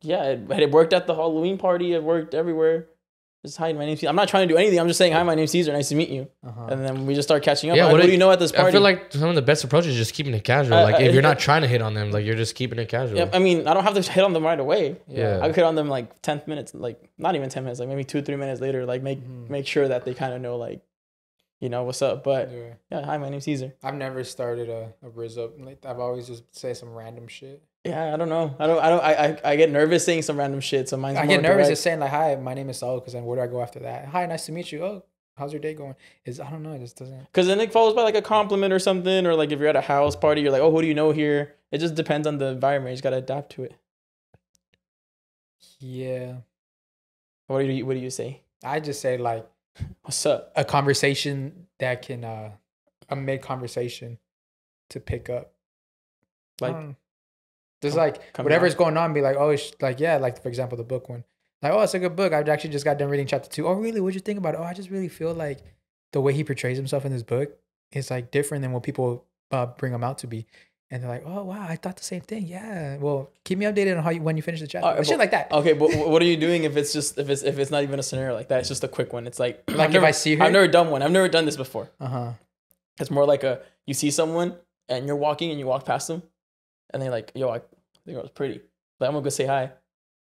yeah. It, it worked at the Halloween party. It worked everywhere. Just hi, my name's. Cesar. I'm not trying to do anything. I'm just saying hi, my name's Cesar. Nice to meet you. Uh-huh. And then we just start catching up. Yeah, Yeah, what what, do do you know at this party? I feel like some of the best approaches is just keeping it casual. Uh, like uh, if you're not trying to hit on them, like you're just keeping it casual. Yep, I mean, I don't have to hit on them right away. Yeah. I could hit on them like 10 minutes, like not even 10 minutes, like maybe two, three minutes later, like make Mhm. make sure that they kind of know, like, you know, what's up. But Yeah. yeah, hi, my name's Cesar. I've never started a, a Riz up. Like I've always just say some random shit. Yeah, I don't know. I don't, I don't, I, I, I get nervous saying some random shit. So mine's I get nervous just saying like, "Hi, my name is Saul," because then where do I go after that? Hi, nice to meet you. Oh, how's your day going? Is I don't know. It just doesn't. Cause then it follows by like a compliment or something, or like if you're at a house party, you're like, oh, who do you know here? It just depends on the environment. You just gotta adapt to it. Yeah, What do you What do you say? I just say like What's up? a conversation that can uh a mid conversation to pick up. Like, Um, just come- like come whatever's down. going on, be like, oh, it's like yeah, like for example, the book one. Like, oh, it's a good book. I actually just got done reading chapter two. Oh, really? What'd you think about it? Oh, I just really feel like the way he portrays himself in this book is like different than what people uh, bring him out to be. And they're like, oh wow, I thought the same thing. Yeah. Well, keep me updated on how you when you finish the chapter. Uh, shit but- like that. Okay, but what are you doing if it's just if it's if it's not even a scenario like that? It's just a quick one. It's like Like I've if never, I see her? I've never done one. I've never done this before. Uh huh. It's more like a you see someone and you're walking and you walk past them, and they're like, "Yo, I think it was pretty." Like I'm gonna go say hi.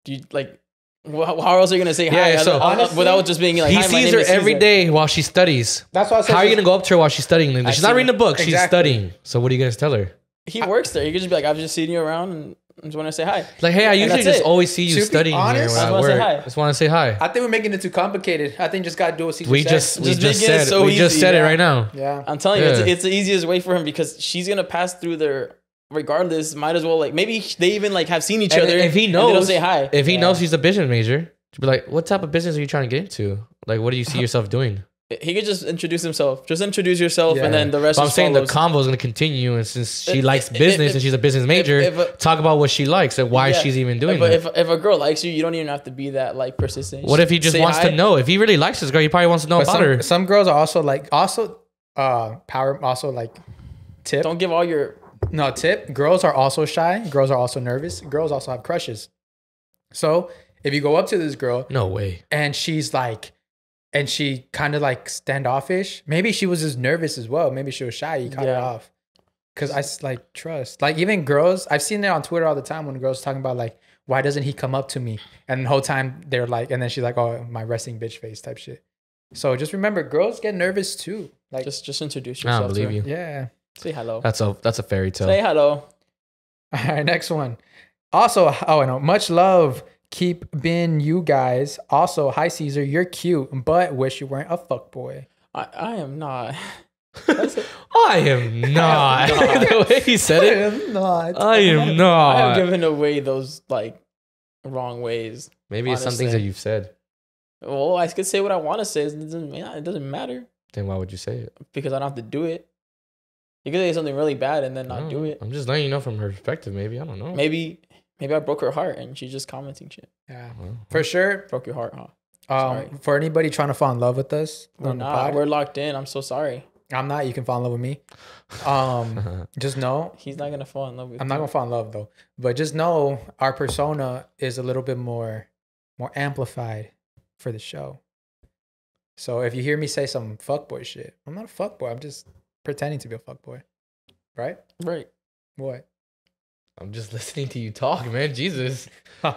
Do you like? wh- How else are you gonna say Yeah, hi? yeah, so- other- other- Honestly, without just being like, he "Hi, my sees name her is every Cesar." day while she studies. That's why I said. How are you gonna go up to her while she's studying? I She's not reading a the book. She's studying. So what are you gonna tell her? He works there. You could just be like, "I've just seen you around and I just want to say hi." Like, hey, I And usually just it. always see you be studying honest, here I when just I wanna say work. hi. Just want to say hi. I think we're making it too complicated. I think just gotta do what Cesar We said. just we Just just make it said so we just easy, said it right now. yeah. I'm telling you, it's, it's the easiest way for him because she's gonna pass through there regardless. Might as well like maybe they even like have seen each And other. if he and they don't knows, say hi. if he Yeah. knows he's a business major, to be like, what type of business are you trying to get into? Like, what do you see yourself doing? He could just introduce himself. Just introduce yourself, Yeah. and then the rest. But I'm just saying the follows. combo is going to continue, and since she If- likes if- business if- and she's a business major, if a- talk about what she likes and why Yeah. she's even doing it. But that. if, if a girl likes you, you don't even have to be that like persistent. what if he just Say wants hi. to know? If he really likes this girl, he probably wants to know But about some, her. some girls are also like also uh power also like tip. Don't give all your. No tip. Girls are also shy. Girls are also nervous. Girls also have crushes. So if you go up to this girl No way. and she's like, and she kind of like standoffish. Maybe she was just nervous as well. Maybe she was shy. You cut her Yeah. off. Cause I like trust. Like even girls, I've seen it on Twitter all the time when girls talking about like, why doesn't he come up to me? And the whole time they're like, and then she's like, oh, my resting bitch face type shit. So just remember, girls get nervous too. Like, Just just introduce I yourself. don't to believe her. you. yeah. Say hello. That's a that's a fairy tale. Say hello. All right, next one. Also, oh I know. much love. Keep being you guys. Also, hi Cesar, you're cute, but wish you weren't a fuck boy. I, I am not. I am not. the way he said it, I am not. I am not. I have given away those like wrong ways. Maybe it's some things that you've said. Well, I could say what I want to say. It doesn't. It doesn't matter Then why would you say it? because I don't have to do it. You could say something really bad and then not do it. I'm just letting you know from her perspective. Maybe I don't know. Maybe maybe I broke her heart and she's just commenting shit. Yeah, Well, for sure. Broke your heart, huh? Um, for anybody trying to fall in love with us We're not. pod, We're locked in. I'm so sorry. I'm not. You can fall in love with me. Um, just know He's not gonna fall in love with. I'm not gonna fall in love though. But just know our persona is a little bit more more amplified for the show. So if you hear me say some fuckboy shit, I'm not a fuckboy. I'm just pretending to be a fuckboy. Right? Right. What? I'm just listening to you talk, man. Jesus.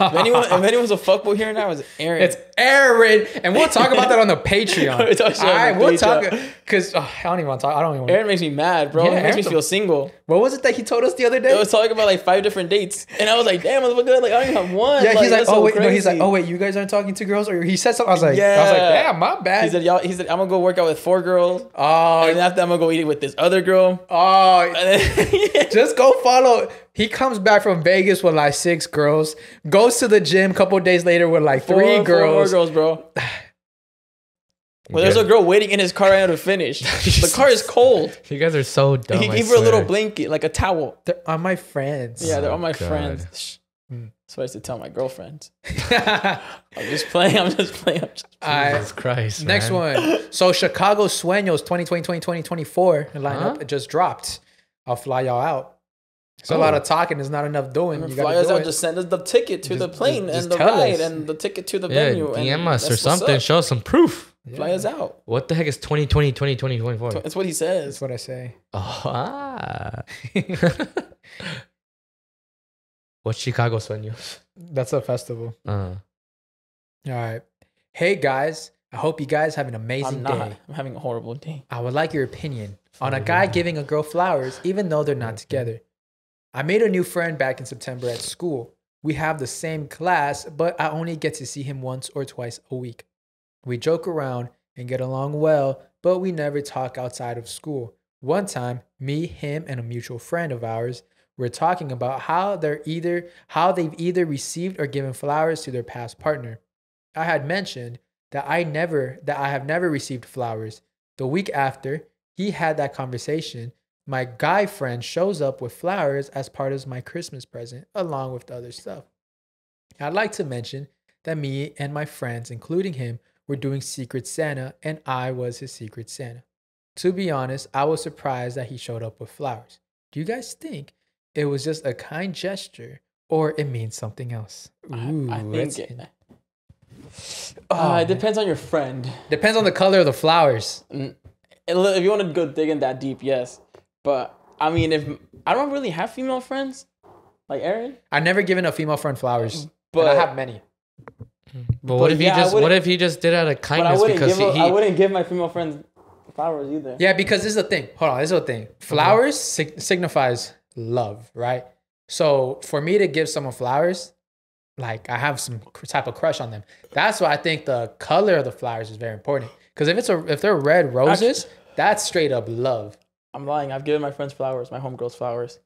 If anyone, if anyone's a fuckboy here now, it's Aaron. it's Aaron, and we'll talk about that on the Patreon. All about it on right, we'll Patreon. talk because oh, I don't even want to talk. I don't even. Aaron makes me mad, bro. Yeah, he makes me a- feel single. What was it that he told us the other day? It was talking about like five different dates, and I was like, "Damn, motherfucker! Like I don't even have one." yeah, he's like, oh so wait, no, he's like, oh wait, you guys aren't talking to girls, or he said something. I was like, "Yeah," I was like, damn, my bad. He said, "Y'all." He said, "I'm gonna go work out with four girls, oh, and after I'm gonna go eat it with this other girl." oh, just go follow. He comes back from Vegas with like six girls, goes to the gym. A couple days later with like Four- three four more girls. girls, bro. Well, there's a girl waiting in his car right now to finish. the car is cold. You guys are so dumb. he gave her a little blanket, like a towel. They're on my friends. Yeah, they're oh, all my God. friends. Shh. Mm. That's what I used to tell my girlfriend. I'm just playing. I'm just playing. I'm just right, Jesus Christ. next man. one. So Chicago Sueños 2020 2024 lineup Huh? just dropped. I'll fly y'all out. So a lot of talking is not enough doing. You Fly gotta do out. it. Just send us the ticket to Just- the plane just- and the tell ride us. and the ticket to the Yeah, venue. and DM us or something. Show us some proof. Fly us out. What the heck is 2020, 2020, 2024? That's what he says. That's what I say. Oh, ah. What's Chicago sueños? That's a festival. Uh, All right. Hey guys, I hope you guys have an amazing I'm not. day. I'm having a horrible day. I would like your opinion on a guy giving a girl flowers even though they're not together. I made a new friend back in September at school. We have the same class, but I only get to see him once or twice a week. We joke around and get along well, but we never talk outside of school. One time, me, him, and a mutual friend of ours were talking about how they're either how they've either received or given flowers to their past partner. I had mentioned that I never that I have never received flowers. The week after he had that conversation, my guy friend shows up with flowers as part of my Christmas present, along with the other stuff. I'd like to mention that me and my friends, including him, were doing Secret Santa, and I was his Secret Santa. To be honest, I was surprised that he showed up with flowers. Do you guys think it was just a kind gesture or it means something else? Ooh, I that's think it, uh, Oh, it depends on your friend. depends on the color of the flowers. And If you want to go digging that deep, yes. But I mean, if I don't really have female friends, like Aaron, I've never given a female friend flowers, but but I have many. but what if yeah, he just what if he just did out of but I kindness because give he, a, I he wouldn't give my female friends flowers either. Yeah, because this is the thing. Hold on, this is the thing. Mm-hmm. Flowers sig- signifies love, right? So for me to give someone flowers, like I have some cr- type of crush on them. That's why I think the color of the flowers is very important. Because if it's a if they're red roses, that's straight up love. I'm lying. I've given my friends flowers, my homegirls flowers,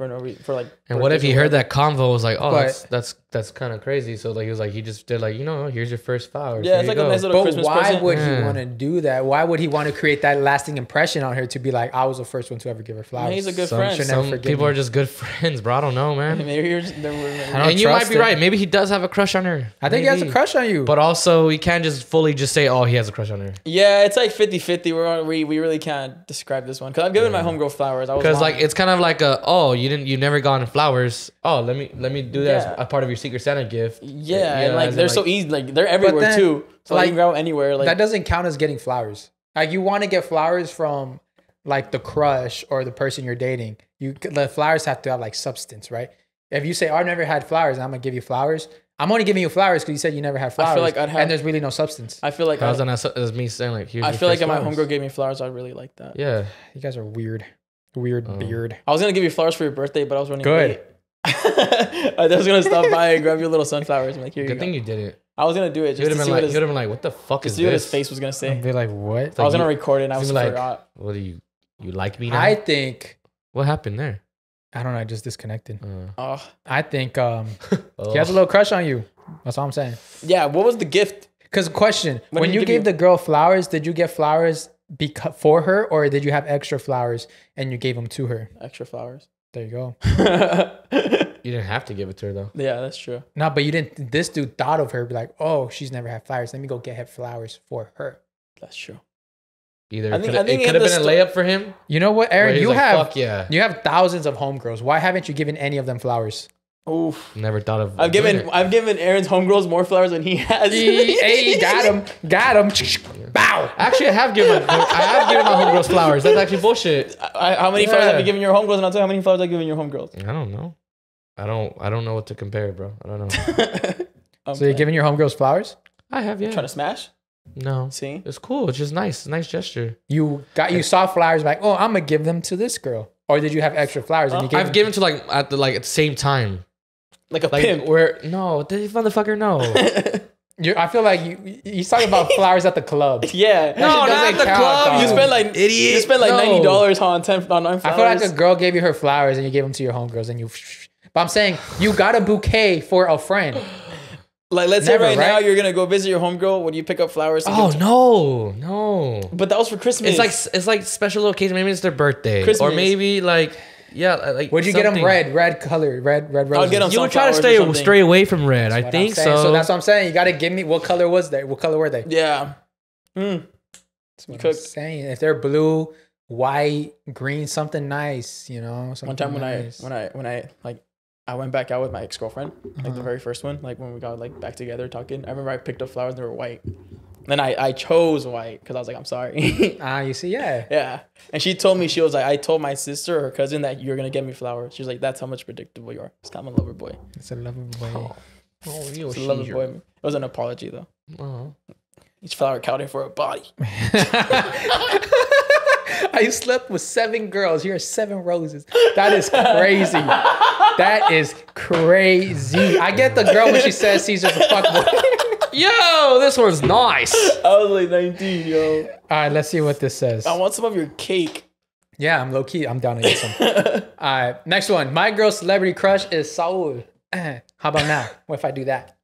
for no reason. For like. and what if he heard that convo was like, oh, But- that's that's that's kind of crazy. So like he was like he just did like you know here's your first flowers. Yeah, Here it's you like a go. nice little But Christmas why present. would he Yeah. want to do that? Why would he want to create that lasting impression on her to be like, I was the first one to ever give her flowers? he's a good some, friend. Should never some forgive people me. are just good friends, bro. I don't know, man. Maybe you're just. They're, I don't and you might trust be it. right. Maybe he does have a crush on her. I think he has a Maybe. crush on you. But also, he can't just fully just say, "Oh, he has a crush on her," yeah, it's like 50-50. We're on, we we really can't describe this one because I've given my homegirl flowers. I was because like it's kind of like a, "Oh, you didn't, you never gotten flowers. Oh, let me let me do that Yeah. as a part of your Secret Santa gift." yeah, and as like they're so easy. Like they're everywhere then, too. So like, like, you can go anywhere. Like that doesn't count as getting flowers. Like you want to get flowers from like the crush or the person you're dating. You the flowers have to have like substance, right? If you say, "Oh, "I've never had flowers," and I'm gonna give you flowers, I'm only giving you flowers because you said you never had flowers. I feel like I'd have- and there's really no substance. I feel like How's I, that not as me saying like, "Here's I feel like first if my homegirl gave me flowers, I'd really like that. Yeah, You guys are weird, weird Oh. beard. I was gonna give you flowers for your birthday, but I was running Good. late. I was gonna stop by and grab your little sunflowers. I'm like, here you good go. thing you did it. I was gonna do it He would just to have see been what like, his, he would have been like, "What the fuck to is see what his this?" face was gonna say. I'd be like, what? I was like gonna you- record it and I he'd was be like, forgot. What do you you like me now? I think what happened there? I don't know. I just disconnected. Uh, Oh, I think um oh. he has a little crush on you. That's all I'm saying. yeah. What was the gift? Because question: What When did you he give gave you? the girl flowers, did you get flowers beca- for her, or did you have extra flowers and you gave them to her? Extra flowers. There you go. You didn't have to give it to her though. Yeah, that's true. No, but you didn't. This dude thought of her, be like, oh, she's never had flowers. Let me go get her flowers for her. That's true. Either I think- I think it in could have the been a layup for him. You know what, where Aaron? You like, have yeah. you have thousands of homegirls. Why haven't you given any of them flowers? Oof. Never thought of. I've given it. I've given Aaron's homegirls more flowers than he has. hey, got him, got him. Bow. Actually, I have given. My, I have given my homegirls flowers. That's actually bullshit. I, how many flowers have Yeah. you given your homegirls? And I'll tell you how many flowers I've given your homegirls. I don't know. I don't. I don't know what to compare, bro. I don't know. I'm So you're giving your homegirls flowers? I have yeah. trying to smash? No, See? it's cool. It's just nice. Nice gesture. You got you saw flowers like, oh, I'm gonna give them to this girl, or did you have extra flowers and you uh, gave I've them- given to like at the like at the same time. Like a Like pimp. where no, this motherfucker no. You, I feel like you he's talking about flowers at the club. yeah. No, not at the club, dog. you You spent like idiot. You spent like No. ninety dollars on ten on nine I feel like a girl gave you her flowers and you gave them to your homegirls and you. But I'm saying you got a bouquet for a friend. like let's Never, say right, now you're gonna go visit your homegirl. Would you pick up flowers? oh to- no, no. But that was for Christmas. It's like it's like special occasion. Maybe it's their birthday, Christmas. or maybe like yeah, like. Would you get them red, red colored, red, red roses? get 'em You would try to Sunflowers stay stray away from red. I I'm think so. So that's what I'm saying. You got to give me what color was they? What color were they? yeah. Mm. That's what You I'm could- saying. If they're blue white, green, something nice. You know, One time when nice. I when I when I like I went back out with my ex girlfriend, like the Uh-huh. very first one, like when we got like back together talking. I remember I picked up flowers; they were white. Then I I chose white because I was like, I'm sorry. ah, you see, yeah. yeah, and she told me she was like, I told my sister or her cousin that you're gonna get me flowers. She was like, that's how much predictable you are. It's I'm a lover boy. It's a lover boy. Oh, oh you It's a lover boy. It was an apology though. Oh. Each flower counted for a body. I slept with seven girls. Here are seven roses. That is crazy. that is crazy. I get the girl when she says Cesar's a fuckboy. Yo, this one's nice. I was like 19, yo. All right, let's see what this says. I want some of your cake. Yeah, I'm low key. I'm down to get some. All right, next one. My girl's celebrity crush is Saul. How about now? What if I do that?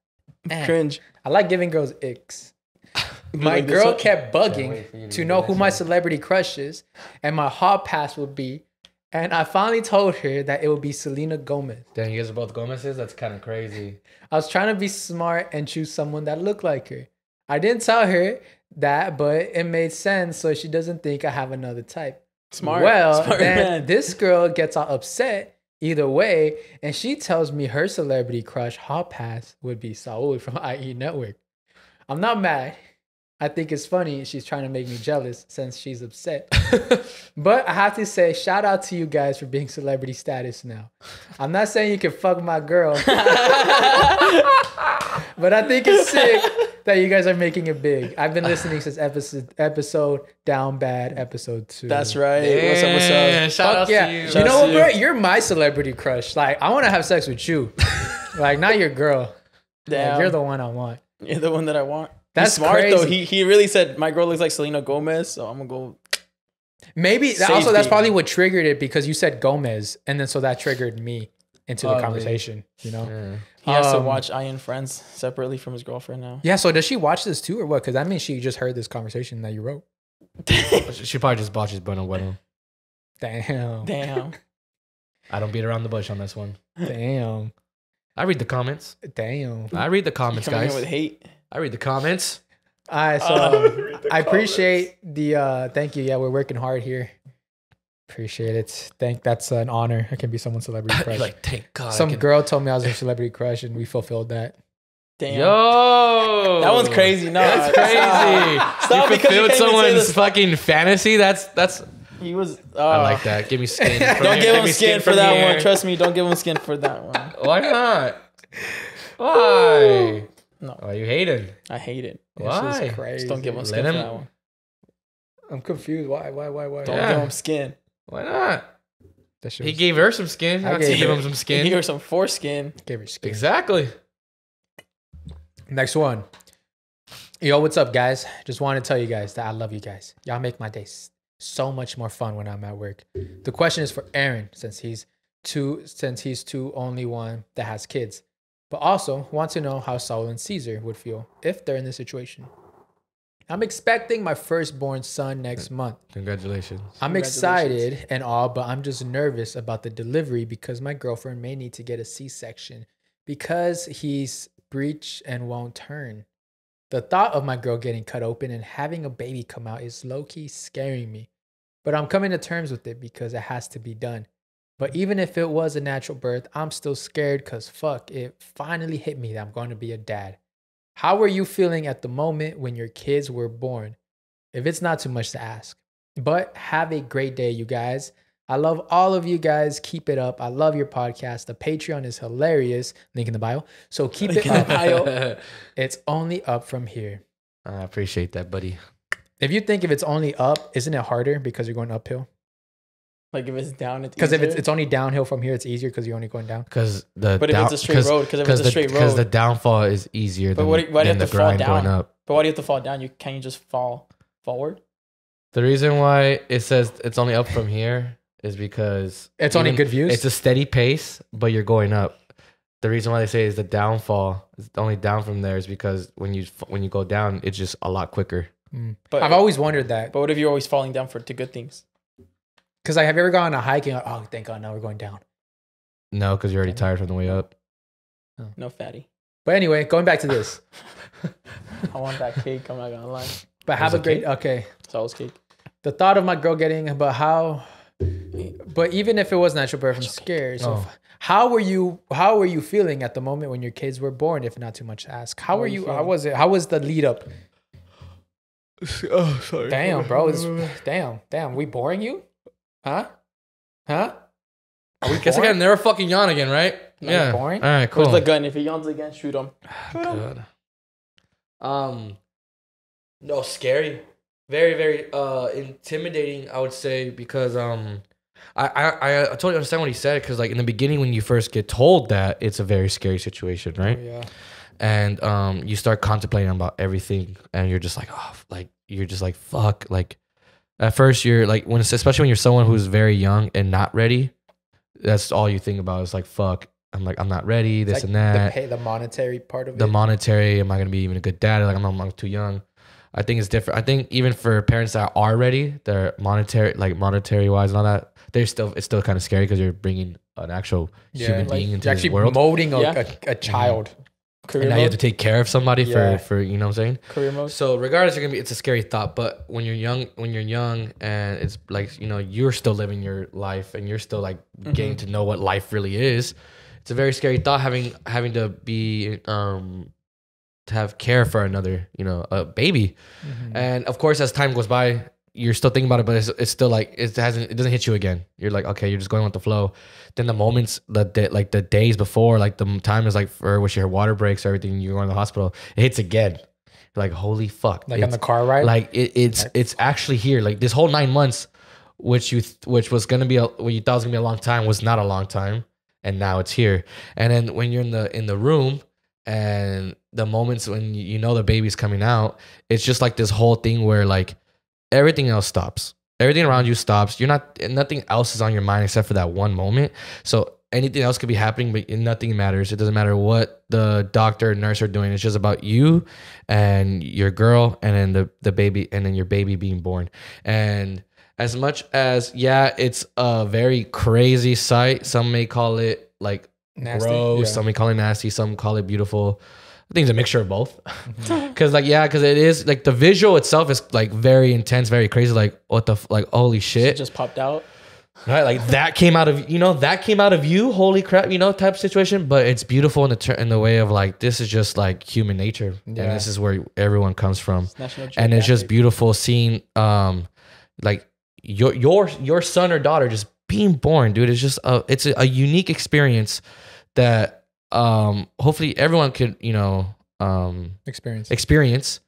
Cringe. I like giving girls icks. My like girl kept bugging to to know who my celebrity crush is and my hall pass would be. And I finally told her that it would be Selena Gomez. Damn, you guys are both Gomez's? That's kind of crazy. I was trying to be smart and choose someone that looked like her. I didn't tell her that, but it made sense so she doesn't think I have another type. Smart. Well, Smart then man. this girl gets all upset either way, and she tells me her celebrity crush hot pass would be Saul from IE Network. I'm not mad. I think it's funny she's trying to make me jealous since she's upset. but I have to say, shout out to you guys for being celebrity status now. I'm not saying you can fuck my girl, but I think it's sick that you guys are making it big. I've been listening since episode episode down bad episode two. That's right. What's up? What's up? Shout Fuck out yeah. to you. You Shout know what, bro? you. You're my celebrity crush. Like, I want to have sex with you. like, not your girl. Like, you're the one I want. You're the one that I want. That's He's smart though. He he really said my girl looks like Selena Gomez, so I'm gonna go. Maybe also that's Safety. probably what triggered it because you said Gomez, and then so that triggered me into the Probably. conversation. You know? Yeah. He has to Um, watch IE In Friends separately from his girlfriend now. Yeah. So does she watch this too, or what? Because that means she just heard this conversation that you wrote. She probably just botches Bueno Bueno. Damn. Damn. I don't beat around the bush on this one. Damn. I read the comments. Damn. I read the comments, guys. with hate. I read the comments. All right. So Uh, I appreciate the. uh Thank you. Yeah, we're working hard here. Appreciate it. Thank. That's an honor. I can be someone's celebrity You're crush. like, thank God. Some can- girl told me I was her celebrity crush, and we fulfilled that. Damn. Yo, That one's crazy. No, that's crazy. Stop you because you fulfilled can't even say someone's fucking fantasy. That's that's. He was. Uh, I like that. Give me skin. Don't give him me skin, for that here. one. Trust me. Don't give him skin for that one. Why not? Why? No. Why you hating? I hate it. This Why? is crazy. Just don't give him Let skin for that one. I'm confused. Why? Why? Why? Why? Don't Yeah. give him skin. Why not? That shit He was- gave her some skin. I I gave gave her- him some skin. He gave her some foreskin. gave her skin. Exactly. Next one. Yo, what's up, guys? Just want to tell you guys that I love you guys. Y'all make my days so much more fun when I'm at work. The question is for Aaron, since he's two, since he's two only one that has kids, but also want to know how Saul and Caesar would feel if they're in this situation. I'm expecting my firstborn son next month. Congratulations. I'm Congratulations. excited and all, but I'm just nervous about the delivery because my girlfriend may need to get a C section because he's breech and won't turn. The thought of my girl getting cut open and having a baby come out is low key scaring me, but I'm coming to terms with it because it has to be done. But even if it was a natural birth, I'm still scared because fuck, it finally hit me that I'm going to be a dad. How were you feeling at the moment when your kids were born? If it's not too much to ask. But have a great day, you guys. I love all of you guys. Keep it up. I love your podcast. The Patreon is hilarious. Link in the bio. So keep it up. bio. It's only up from here. I appreciate that, buddy. If you think if it's only up, isn't it harder because you're going uphill? Like if it's down, it's Because if it's it's only downhill from here, it's easier because you're only going down. Because the But if it's a straight road, because if it's a the, road, because the downfall is easier But than, what why do you have to fall down? up. but why do you have to fall down? You can't you just fall forward? The reason why it says it's only up from here is because It's only good views. It's a steady pace, but you're going up. The reason why they say is the downfall is only down from there is because when you when you go down, it's just a lot quicker. Mm. But I've always wondered that. but what if you're always falling down for to good things? Because like, have you ever gone on a hike and oh, thank God, now we're going down. No, because you're already tired from the way up. Oh. No fatty. But anyway, going back to this. I want that cake. I'm not gonna lie. But have a a great. cake? Okay. Saul's cake. the thought of my girl getting, but how? But even if it was natural birth, I'm scared. So, Oh. how were you? How were you feeling at the moment when your kids were born? If not too much to ask, how were you? How was it? How was the lead up? Oh, sorry. Damn, bro. It's, damn, damn. We boring you? Huh? Huh? Are we Guess I boring? gotta never fucking yawn again, right? Are yeah. boring? All right, cool. Where's the gun? If he yawns again, shoot him. Good. Um, no, scary. Very, very uh intimidating. I would say because um, I I I totally understand what he said because like in the beginning when you first get told that it's a very scary situation, right? Yeah. And um, you start contemplating about everything, and you're just like, oh, like you're just like fuck, like. At first, you're like when, especially when you're someone who's very young and not ready. That's all you think about is like, fuck. I'm like, I'm not ready. This Like and that The, pay, the monetary part of the it. monetary am i going to be even a good dad like I'm, I'm too young i think it's different i think even for parents that are ready they're monetary like monetary wise and all that they're still it's still kind of scary because you're bringing an actual human like, being into you're this actually world molding a, Yeah. a, a child. Mm-hmm. Career and now you have to take care of somebody Yeah. for for you know what i'm saying? Career mode. so regardless you're gonna be it's a scary thought but when you're young when you're young and it's like you know you're still living your life and you're still like getting to know what life really is it's a very scary thought having having to be um to have care for another you know a baby. And of course as time goes by you're still thinking about it but it's, it's still like it hasn't it doesn't hit you again. You're like okay you're just going with the flow. Then the moments the day, like the days before like the time is like for which your water breaks or everything you're going to the hospital it hits again. You're like holy fuck. Like on It's- the car ride. like it, it's Right. it's actually here. Like this whole nine months which you th- which was gonna be a what you thought was gonna be a long time was not a long time and now it's here. And then when you're in the in the room and the moments when you know the baby's coming out it's just like this whole thing where like everything else stops. Everything around you stops. You're not nothing else is on your mind except for that one moment. So anything else could be happening but nothing matters. It doesn't matter what the doctor and nurse are doing. It's just about you and your girl and then the, the baby and then your baby being born. And as much as yeah it's a very crazy sight. Some may call it like Nasty? gross. Yeah. some may call it nasty. Some call it beautiful i think it's a mixture of both because like yeah because it is like the visual itself is like very intense very crazy like what the like holy It shit just popped out. right like that came out of you know that came out of you holy crap you know type situation but it's beautiful in the ter- in the way of like this is just like human nature Yeah. and this is where everyone comes from National and it's just Geographic. beautiful seeing um like your your your son or daughter just being born dude it's just a it's a, a unique experience that um hopefully everyone could you know um experience. experience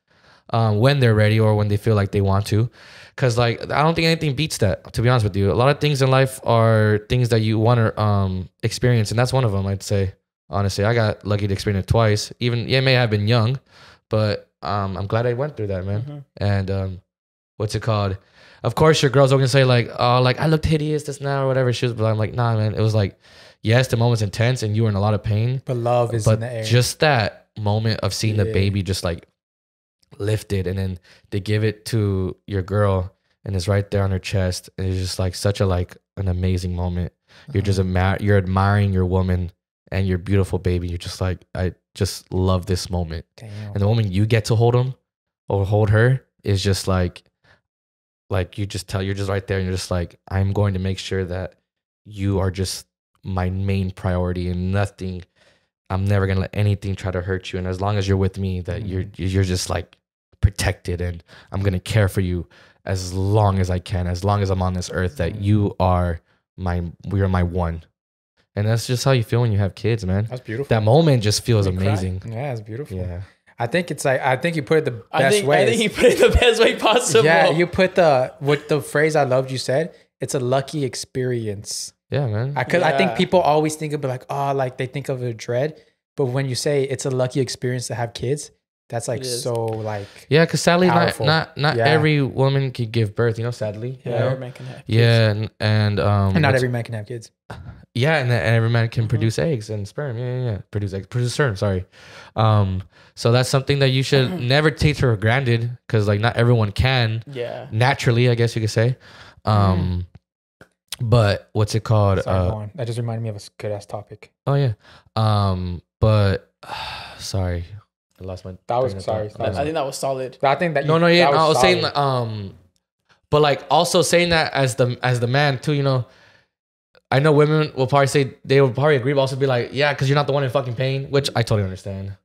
um when they're ready or when they feel like they want to. Because like i don't think anything beats that to be honest with you. A lot of things in life are things that you want to um experience and that's one of them i'd say honestly. I got lucky to experience it twice. Even yeah, it may have been young but um i'm glad i went through that man. Mhm. and um what's it called? Of course your girls are gonna say like oh like i looked hideous this now or whatever. She was but i'm like nah man. It was like yes the moment's intense and you were in a lot of pain But love is in but the air. just that moment of seeing the baby just like lifted and then they give it to your girl and it's right there on her chest and it's just like such a like an amazing moment you're just Mm-hmm. admir- you're admiring your woman and your beautiful baby you're just like i just love this moment Damn. and the moment you get to hold him or hold her is just like like you just tell you're just right there and you're just like i'm going to make sure that you are just my main priority and nothing i'm never going to let anything try to hurt you and as long as you're with me that you're mm-hmm. you're just like protected and i'm going to care for you as long as i can as long as i'm on this earth that mm-hmm. you are my we are my one and that's just how you feel when you have kids man That's beautiful. that moment just feels You cry. amazing Yeah, it's beautiful. yeah I think it's like I think you put it the best I think, way. I think he put it the best way possible. yeah, you put the what the phrase I loved you said. It's a lucky experience. Yeah man I could I think people always think of it like oh like they think of a dread, but when you say it's a lucky experience to have kids, that's like so like Yeah, because sadly, not Powerful. not not Yeah. every woman can give birth. You know, sadly. you yeah, know? every man can have kids. Yeah, and, and um, and not every man can have kids. yeah, and, and every man can Mhm. produce eggs and sperm. Yeah, yeah, yeah. produce eggs, produce sperm. Sorry. Um, so that's something that you should never take for granted because like not everyone can Yeah. naturally. I guess you could say. Um, but what's it called? Sorry, Uh. That just reminded me of a good ass topic. oh yeah. Um, but sorry, I lost my. That was- sorry, thought. sorry. I think that was solid. I think that No, you- no, yeah. that no, I was saying solid. um, But like also saying that as the as the man too, you know, I know women will probably say they will probably agree, but also be like, yeah, because you're not the one in fucking pain, which I totally understand.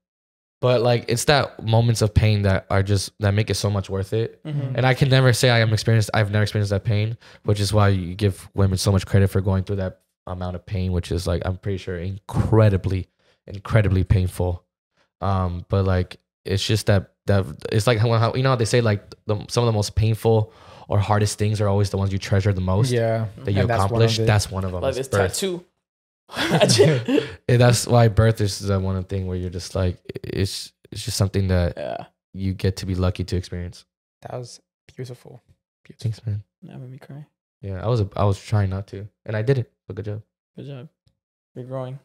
But like it's that moments of pain that are just that make it so much worth it. Mhm. And I can never say I am experienced. I've never experienced that pain, which is why you give women so much credit for going through that amount of pain, which is like I'm pretty sure incredibly, incredibly painful. Um, but like it's just that that it's like how, how you know how they say like the, some of the most painful or hardest things are always the ones you treasure the most Yeah, that you and that's one of accomplish. That's one of them. Like this birth. tattoo. Yeah, that's why birth is that one thing where you're just like it's it's just something that yeah, you get to be lucky to experience. That was beautiful. Beautiful. Thanks, man. that made me cry. Yeah, I was I was trying not to, and I did it. But good job. Good job. You're growing.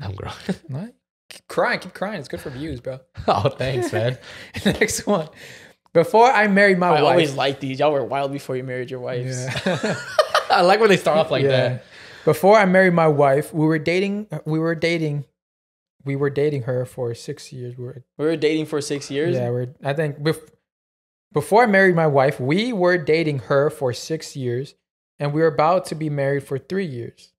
I'm growing. What? Keep crying, keep crying. It's good for views, bro. oh, thanks, man. Next one. Before I married my I wife. I always liked these. Y'all were wild before you married your wives. Yeah. I like when they start off like Yeah. that. Before I married my wife, we were dating. We were dating. We were dating her for six years. We were, We were dating for six years. yeah, we're. I think bef- before I married my wife, we were dating her for six years, and we were about to be married for three years.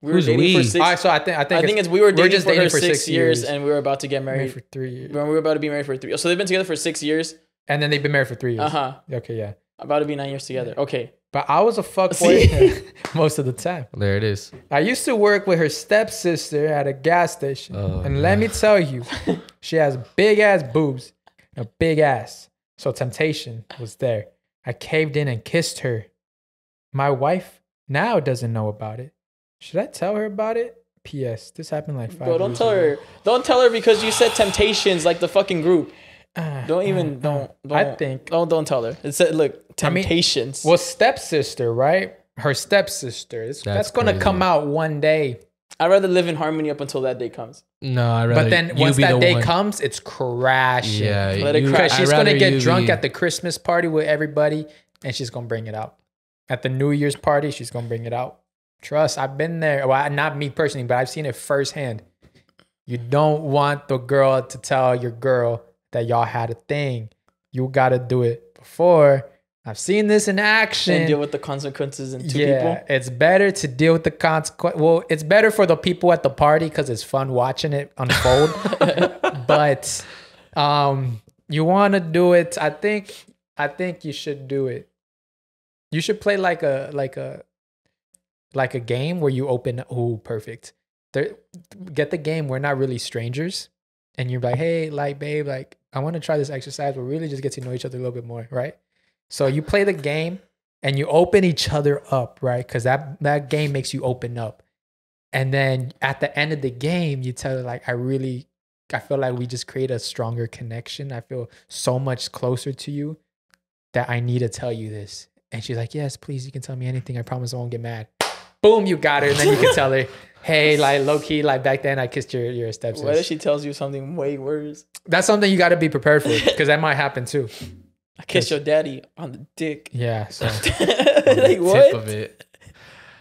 We were Who's dating we? for six. All right, so I think I think I think it's, it's we were we're dating just for, dating her for six, six years, years. and we were about to get married married. for three years, when we were about to be married for three. So they've been together for six years. and then they've been married for three years. Uh huh. Okay, yeah. About to be nine years together. Okay. But I was a fuck See? boy most of the time. There it is. I used to work with her stepsister at a gas station. Oh, and let me tell you, she has big ass boobs and a big ass. So temptation was there. I caved in and kissed her. My wife now doesn't know about it. Should I tell her about it? P.S. This happened like five Bro, don't years tell ago. her. Don't tell her because you said temptations like the fucking group. Ah, Don't ah, even. ah. Don't. don't I think Don't. Don't tell her. It said, look, I mean, temptations. well, stepsister, right? Her stepsister. It's- That's that's gonna crazy. come out one day. I'd rather live in harmony up until that day comes. No, I rather. But then you once be that the day one- comes, it's crashing. yeah, Let it crash. Because she's gonna get drunk be- at the Christmas party with everybody, and she's gonna bring it out. At the New Year's party, she's gonna bring it out. Trust, I've been there. Well, not me personally, but I've seen it firsthand. You don't want the girl to tell your girl that y'all had a thing. You gotta do it before. I've seen this in action. And deal with the consequences in two yeah, people. it's better to deal with the consequence. Well, it's better for the people at the party because it's fun watching it unfold. but um, you want to do it. I think. I think you should do it. You should play like a like a like a game where you open. Oh, perfect. There, get the game. We're not really strangers, and you're like, hey, like, babe, like, I want to try this exercise. But really, just get to know each other a little bit more, right? So you play the game and you open each other up, right? Because that that game makes you open up. And then at the end of the game, you tell her like, I really, I feel like we just create a stronger connection. I feel so much closer to you that I need to tell you this. And she's like, Yes, please, you can tell me anything. I promise I won't get mad. Boom, you got her. And then you can tell her, Hey, like low key, like back then I kissed your your stepsister. What if she tells you something way worse? That's something you got to be prepared for because that might happen too. I kissed your daddy on the dick. Yeah. So like tip what? of it.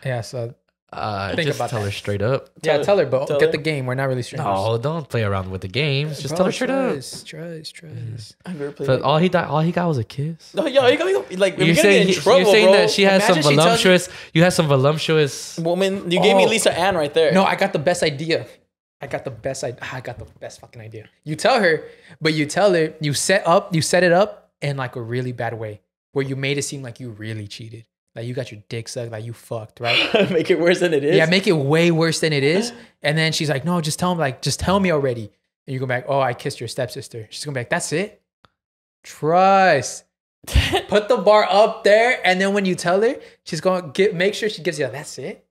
yeah. So Uh, Think just about tell that. her straight up. yeah, Tell- tell her, but tell get her. the game. We're not really strangers. No, don't play around with the games. Just Bro, tell her straight up. trust, Trust, trust. I've never played. But like- all he got, all he got was a kiss. no, yo, you got like You're you're saying, in he- trouble, you're saying bro. that she has some Imagine she tells you- voluptuous. You have some voluptuous. woman. You gave me Oh. Lisa Ann right there. No, I got the best idea. I got the best idea. I got the best fucking idea. You tell her, but you tell her you set up, you set it up in like a really bad way, where you made it seem like you really cheated, like you got your dick sucked, like you fucked, right? make it worse than it is. yeah, make it way worse than it is. And then she's like, "No, just tell him, like, just tell me already." And you go back, "Oh, I kissed your stepsister." She's gonna be like, "That's it." Trust. Put the bar up there, and then when you tell her, she's gonna get make sure she gives you. That's it.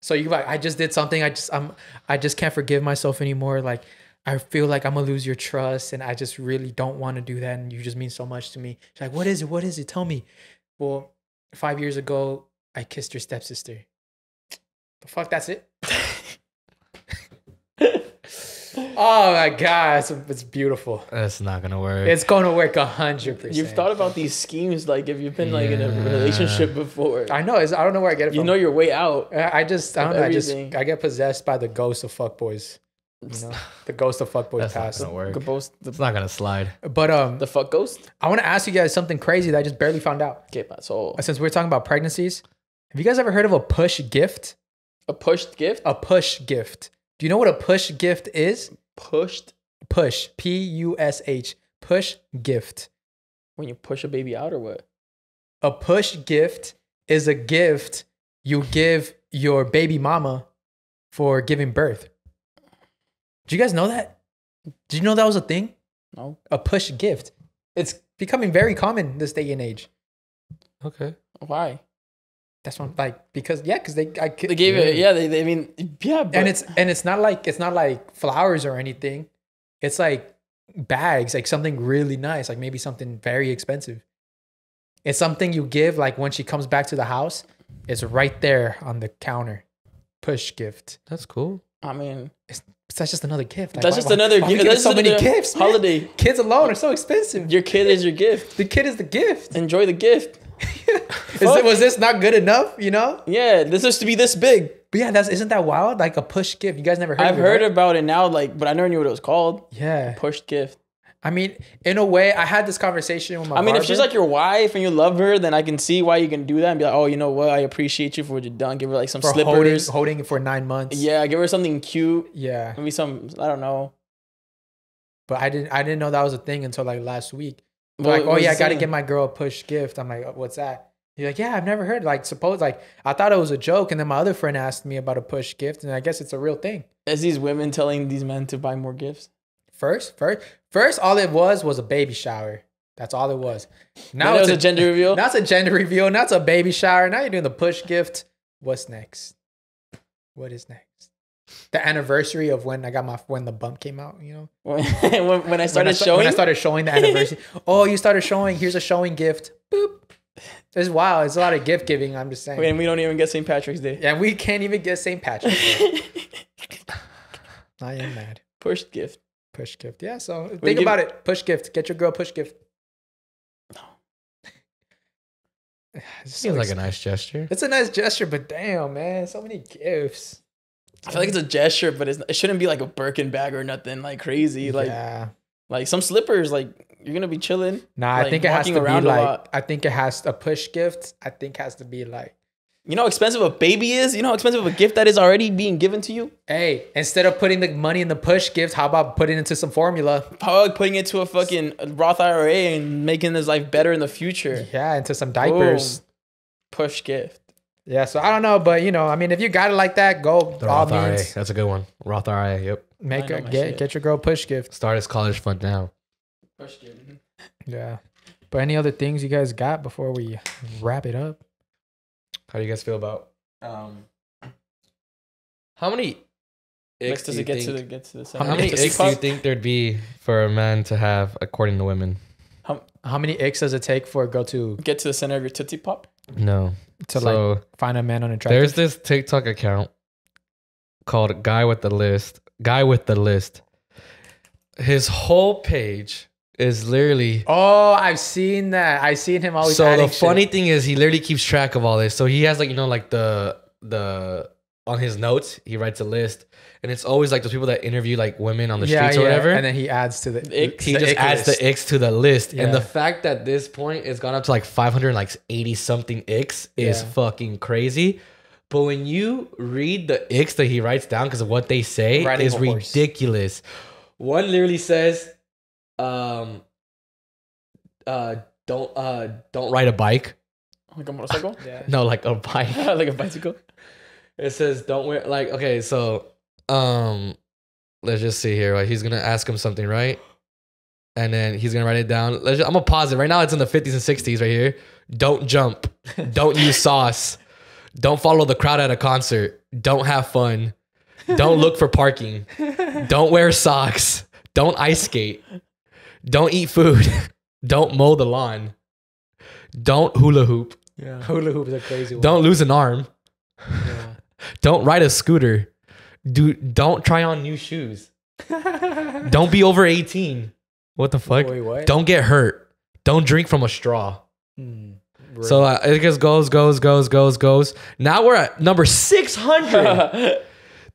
So you're like, I just did something. I just I'm I just can't forgive myself anymore. Like I feel like I'm gonna lose your trust, and I just really don't want to do that. And you just mean so much to me. She's like, "What is it? What is it? Tell me." Well, five years ago, I kissed your stepsister. The fuck, that's it. oh my god, it's, it's beautiful. That's not gonna work. It's gonna work a hundred percent. You've thought about these schemes like if you've been like in a relationship before. I know. It's, I don't know where I get it You from. know your way out. I I just I don't know. I just. I get possessed by the ghosts of fuckboys. You know, the ghost of fuckboy That's not passed. gonna work. The ghost, the, It's not gonna slide. But um, the fuck ghost. I want to ask you guys something crazy that I just barely found out. Okay, so Since we're talking about pregnancies, have you guys ever heard of a push gift? a pushed gift, A push gift. Do you know what a push gift is? pushed Push. P U S H. Push gift. when you push a baby out or what? A push gift is a gift you give your baby mama for giving birth. Do you guys know that? Did you know that was a thing? No. A push gift. It's becoming very common this day and age. Okay. Why? That's what like because yeah, because they I could, They gave it. Yeah, they. they I mean, yeah, but and it's and it's not like it's not like flowers or anything. It's like bags, like something really nice, like maybe something very expensive. It's something you give like when she comes back to the house. It's right there on the counter. Push gift. That's cool. I mean, That's just another gift. Like, that's why- just why- another why gift. That's so many gifts. man? Holiday. Kids alone are so expensive. Your kid is your gift. the kid is the gift. Enjoy the gift. It, was this not good enough? You know? Yeah, this is to be this big. But yeah, that's isn't that wild? Like a push gift. You guys never heard? I've of it, heard right? about it now, like, but I never knew what it was called. Yeah. Pushed gift. I mean, in a way, I had this conversation with my. I mean, if she's like your wife and you love her, then I can see why you can do that and be like, oh, you know what? I appreciate you for what you've done. Give her like some for holding, slippers. holding it for nine months. Yeah, give her something cute. Yeah. Maybe some, I don't know. But I didn't I didn't know that was a thing until like last week. They're like, oh yeah, I gotta get my girl a push gift. I'm like, what's that? You're like, yeah, I've never heard. Like, suppose like I thought it was a joke, and then my other friend asked me about a push gift, and I guess it's a real thing. Is these women telling these men to buy more gifts? First, first, first, all it was was a baby shower. That's all it was. Now Now it it's was a gender reveal. Now it's a gender reveal. Now it's a baby shower. Now you're doing the push gift. What's next? What is next? The anniversary of when I got my when the bump came out. You know, when, when, I started when I, showing, when I started showing the anniversary. oh, you started showing. Here's a showing gift. Boop. It's wow. It's a lot of gift giving. I'm just saying. and we don't even get St. Patrick's Day. and we can't even get St. Patrick's. Day. I am mad. Pushed gift. Push gift. Yeah. So think give- about it. Push gift. Get your girl push gift. So Seems like a nice gesture. it's a nice gesture, but damn, man, so many gifts. I feel like it's a gesture, but it's, it shouldn't be like a Birkin bag or nothing like crazy. Like yeah. like some slippers. Like you're gonna be chilling. Nah, I think it has to be like. I think it has a push gift. I think has to be like, You know how expensive a baby is. You know how expensive a gift that is already being given to you. hey, instead of putting the money in the push gift, how about putting it into some formula? How about putting it to a fucking Roth IRA and making his life better in the future? Yeah, into some diapers. Boom. Push gift. Yeah, so I don't know, but you know, I mean, if you got it like that, go The all Roth IRA. That's a good one. Roth IRA. Yep. make a, get shit. get your girl push gift. Start his college fund now. Push gift. Mm-hmm. Yeah. But any other things you guys got before we wrap it up? How do you guys feel about um? How many? Icks does do it get to the think- get to the center? How many icks do you think there'd be for a man to have according to women? How how many icks does it take for a girl to get to the center of your tootsie pop? No. to so like find a man unattractive? there's this TikTok account called Guy with the List. Guy with the List. His whole page is literally. Oh, I've seen that. I've seen him always. so the funny shit. thing is, he literally keeps track of all this. So he has like you know like the the on his notes he writes a list, and it's always like those people that interview like women on the streets or whatever. and then he adds to the Icks. he the just ick adds list. the icks to the list, Yeah. and the fact that this point it's gone up to like 500 like 80 something icks is Yeah. fucking crazy. But when you read the icks that he writes down because of what they say Riding is ridiculous. One literally says, um, uh, don't uh, don't ride a bike. Like a motorcycle? Yeah. No, like a bike. like a bicycle? It says don't wear like okay, so um let's just see here. Like he's gonna ask him something, right? And then he's gonna write it down. Let's just, I'm gonna pause it. Right now it's in the 50s and 60s right here. Don't jump. Don't use sauce. Don't follow the crowd at a concert. Don't have fun. Don't look for parking. Don't wear socks. Don't ice skate. Don't eat food. Don't mow the lawn. Don't hula hoop. Yeah. Hula hoop is a crazy one. Don't lose an arm. Yeah. Don't ride a scooter. Do don't try on new shoes. Don't be over 18. What the fuck? Wait, what? Don't get hurt. Don't drink from a straw. Hmm. So uh, it just goes, goes, goes, goes, goes. Now we're at number 600.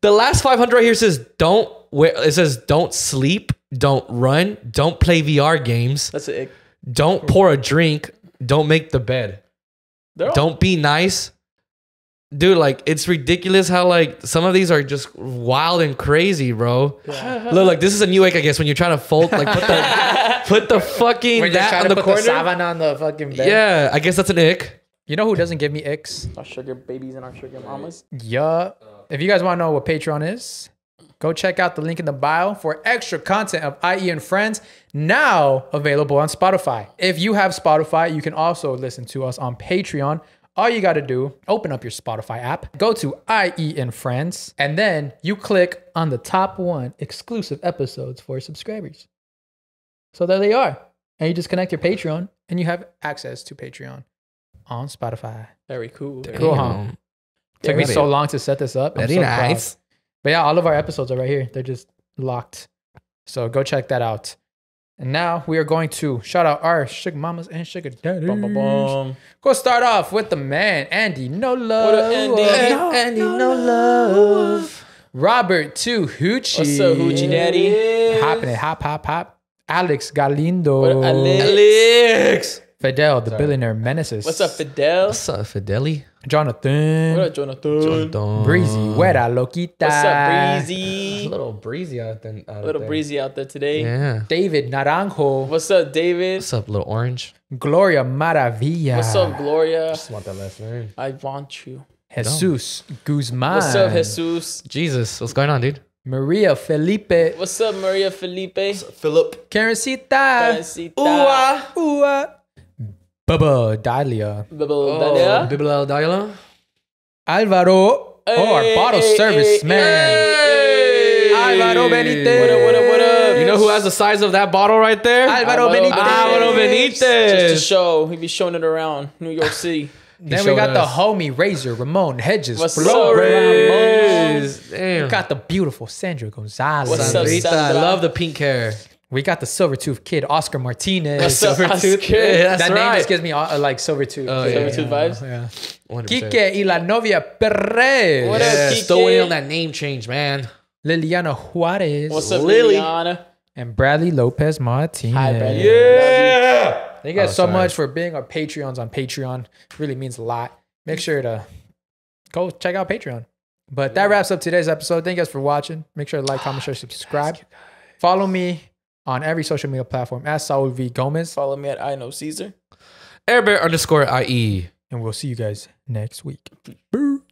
the last 500 right here says don't wear. It says don't sleep, don't run, don't play VR games, That's it. don't pour a drink, don't make the bed, They're all, don't be nice. Dude, like it's ridiculous how like some of these are just wild and crazy, bro. Look, like this is a new egg, I guess. When you're trying to fold, like put the put the fucking We're just that trying on to the put corner. the savana on the fucking bed. yeah, I guess that's an ick. You know who doesn't give me icks? our sugar babies and our sugar mamas. Yeah. If you guys want to know what Patreon is, go check out the link in the bio for extra content of IE In Friends now available on Spotify. If you have Spotify, you can also listen to us on Patreon. All you got to do, open up your Spotify app, go to IE In Friends, and then you click on the top one exclusive episodes for subscribers. So there they are. And you just connect your Patreon and you have access to Patreon on Spotify. Very cool. Cool, huh? Damn. Took me so long to set this up. I'm Very so proud. But yeah, all of our episodes are right here. They're just locked. So go check that out. And now we are going to shout out our sugar mamas and sugar daddies. Bum, bum, bum. Go start off with the man, Andy No Love. What up, Andy? Andy, no love. Robert Two Hoochie. What's up, Hoochie Daddy? Hopping it, hop, hop, hop. Alex Galindo. What up, Alex? Alex. Fidel, the billionaire menaces. What's up, Fidel? What's up, Fideli? Jonathan. What up, Jonathan? Jonathan. Breezy. Wera Loquita. What's up, It's a Breezy? little breezy out there. Out A little there. breezy out there today. Yeah. David Naranjo. What's up, David? What's up, little orange? Gloria Maravilla. What's up, Gloria? Just want that last name. I want you. Jesus Guzman. What's up, Jesus? Jesus, what's going on, dude? Maria Felipe. What's up, Maria Felipe? Philip. Karencita. Karencita. Ooh. Bubba Dalia. Bubble Oh, Dalia. Bibla Diala. Alvaro. oh, our bottle hey, service hey, man. Hey! Alvaro Benitez. What up, what up, what up? You know who has the size of that bottle right there? Alvaro Alvaro Benitez. Alvaro Just to show. He be showing it around New York City. Then we showed got the homie Razor Ramon Hedges. What's up, Flores. Flores. Damn. We got the beautiful Sandra Gonzalez. What's up, Sandrita, I love the pink hair. We got the silver tooth kid Oscar Martinez. What's up, Silver Oscar? tooth. Yeah, that's that name just gives me uh, like silver tooth. Oh, yeah, yeah. Silver tooth vibes? Yeah. 100%. Kike y la novia Perez. What up, Yeah, Kike? still waiting on that name change, man. Liliana Juarez. What's up, Lily. Liliana? And Bradley Lopez Martinez. Hi, Bradley. Yeah. Thank you guys Oh, so sorry. much for being our Patreons on Patreon. really means a lot. Make sure to go check out Patreon. But that wraps up today's episode. Thank you guys for watching. Make sure to like, comment, share, subscribe. Follow me on every social media platform at Saul V Gomez. Follow me at I know Cesar. Airbear underscore IE. And we'll see you guys next week. Boo.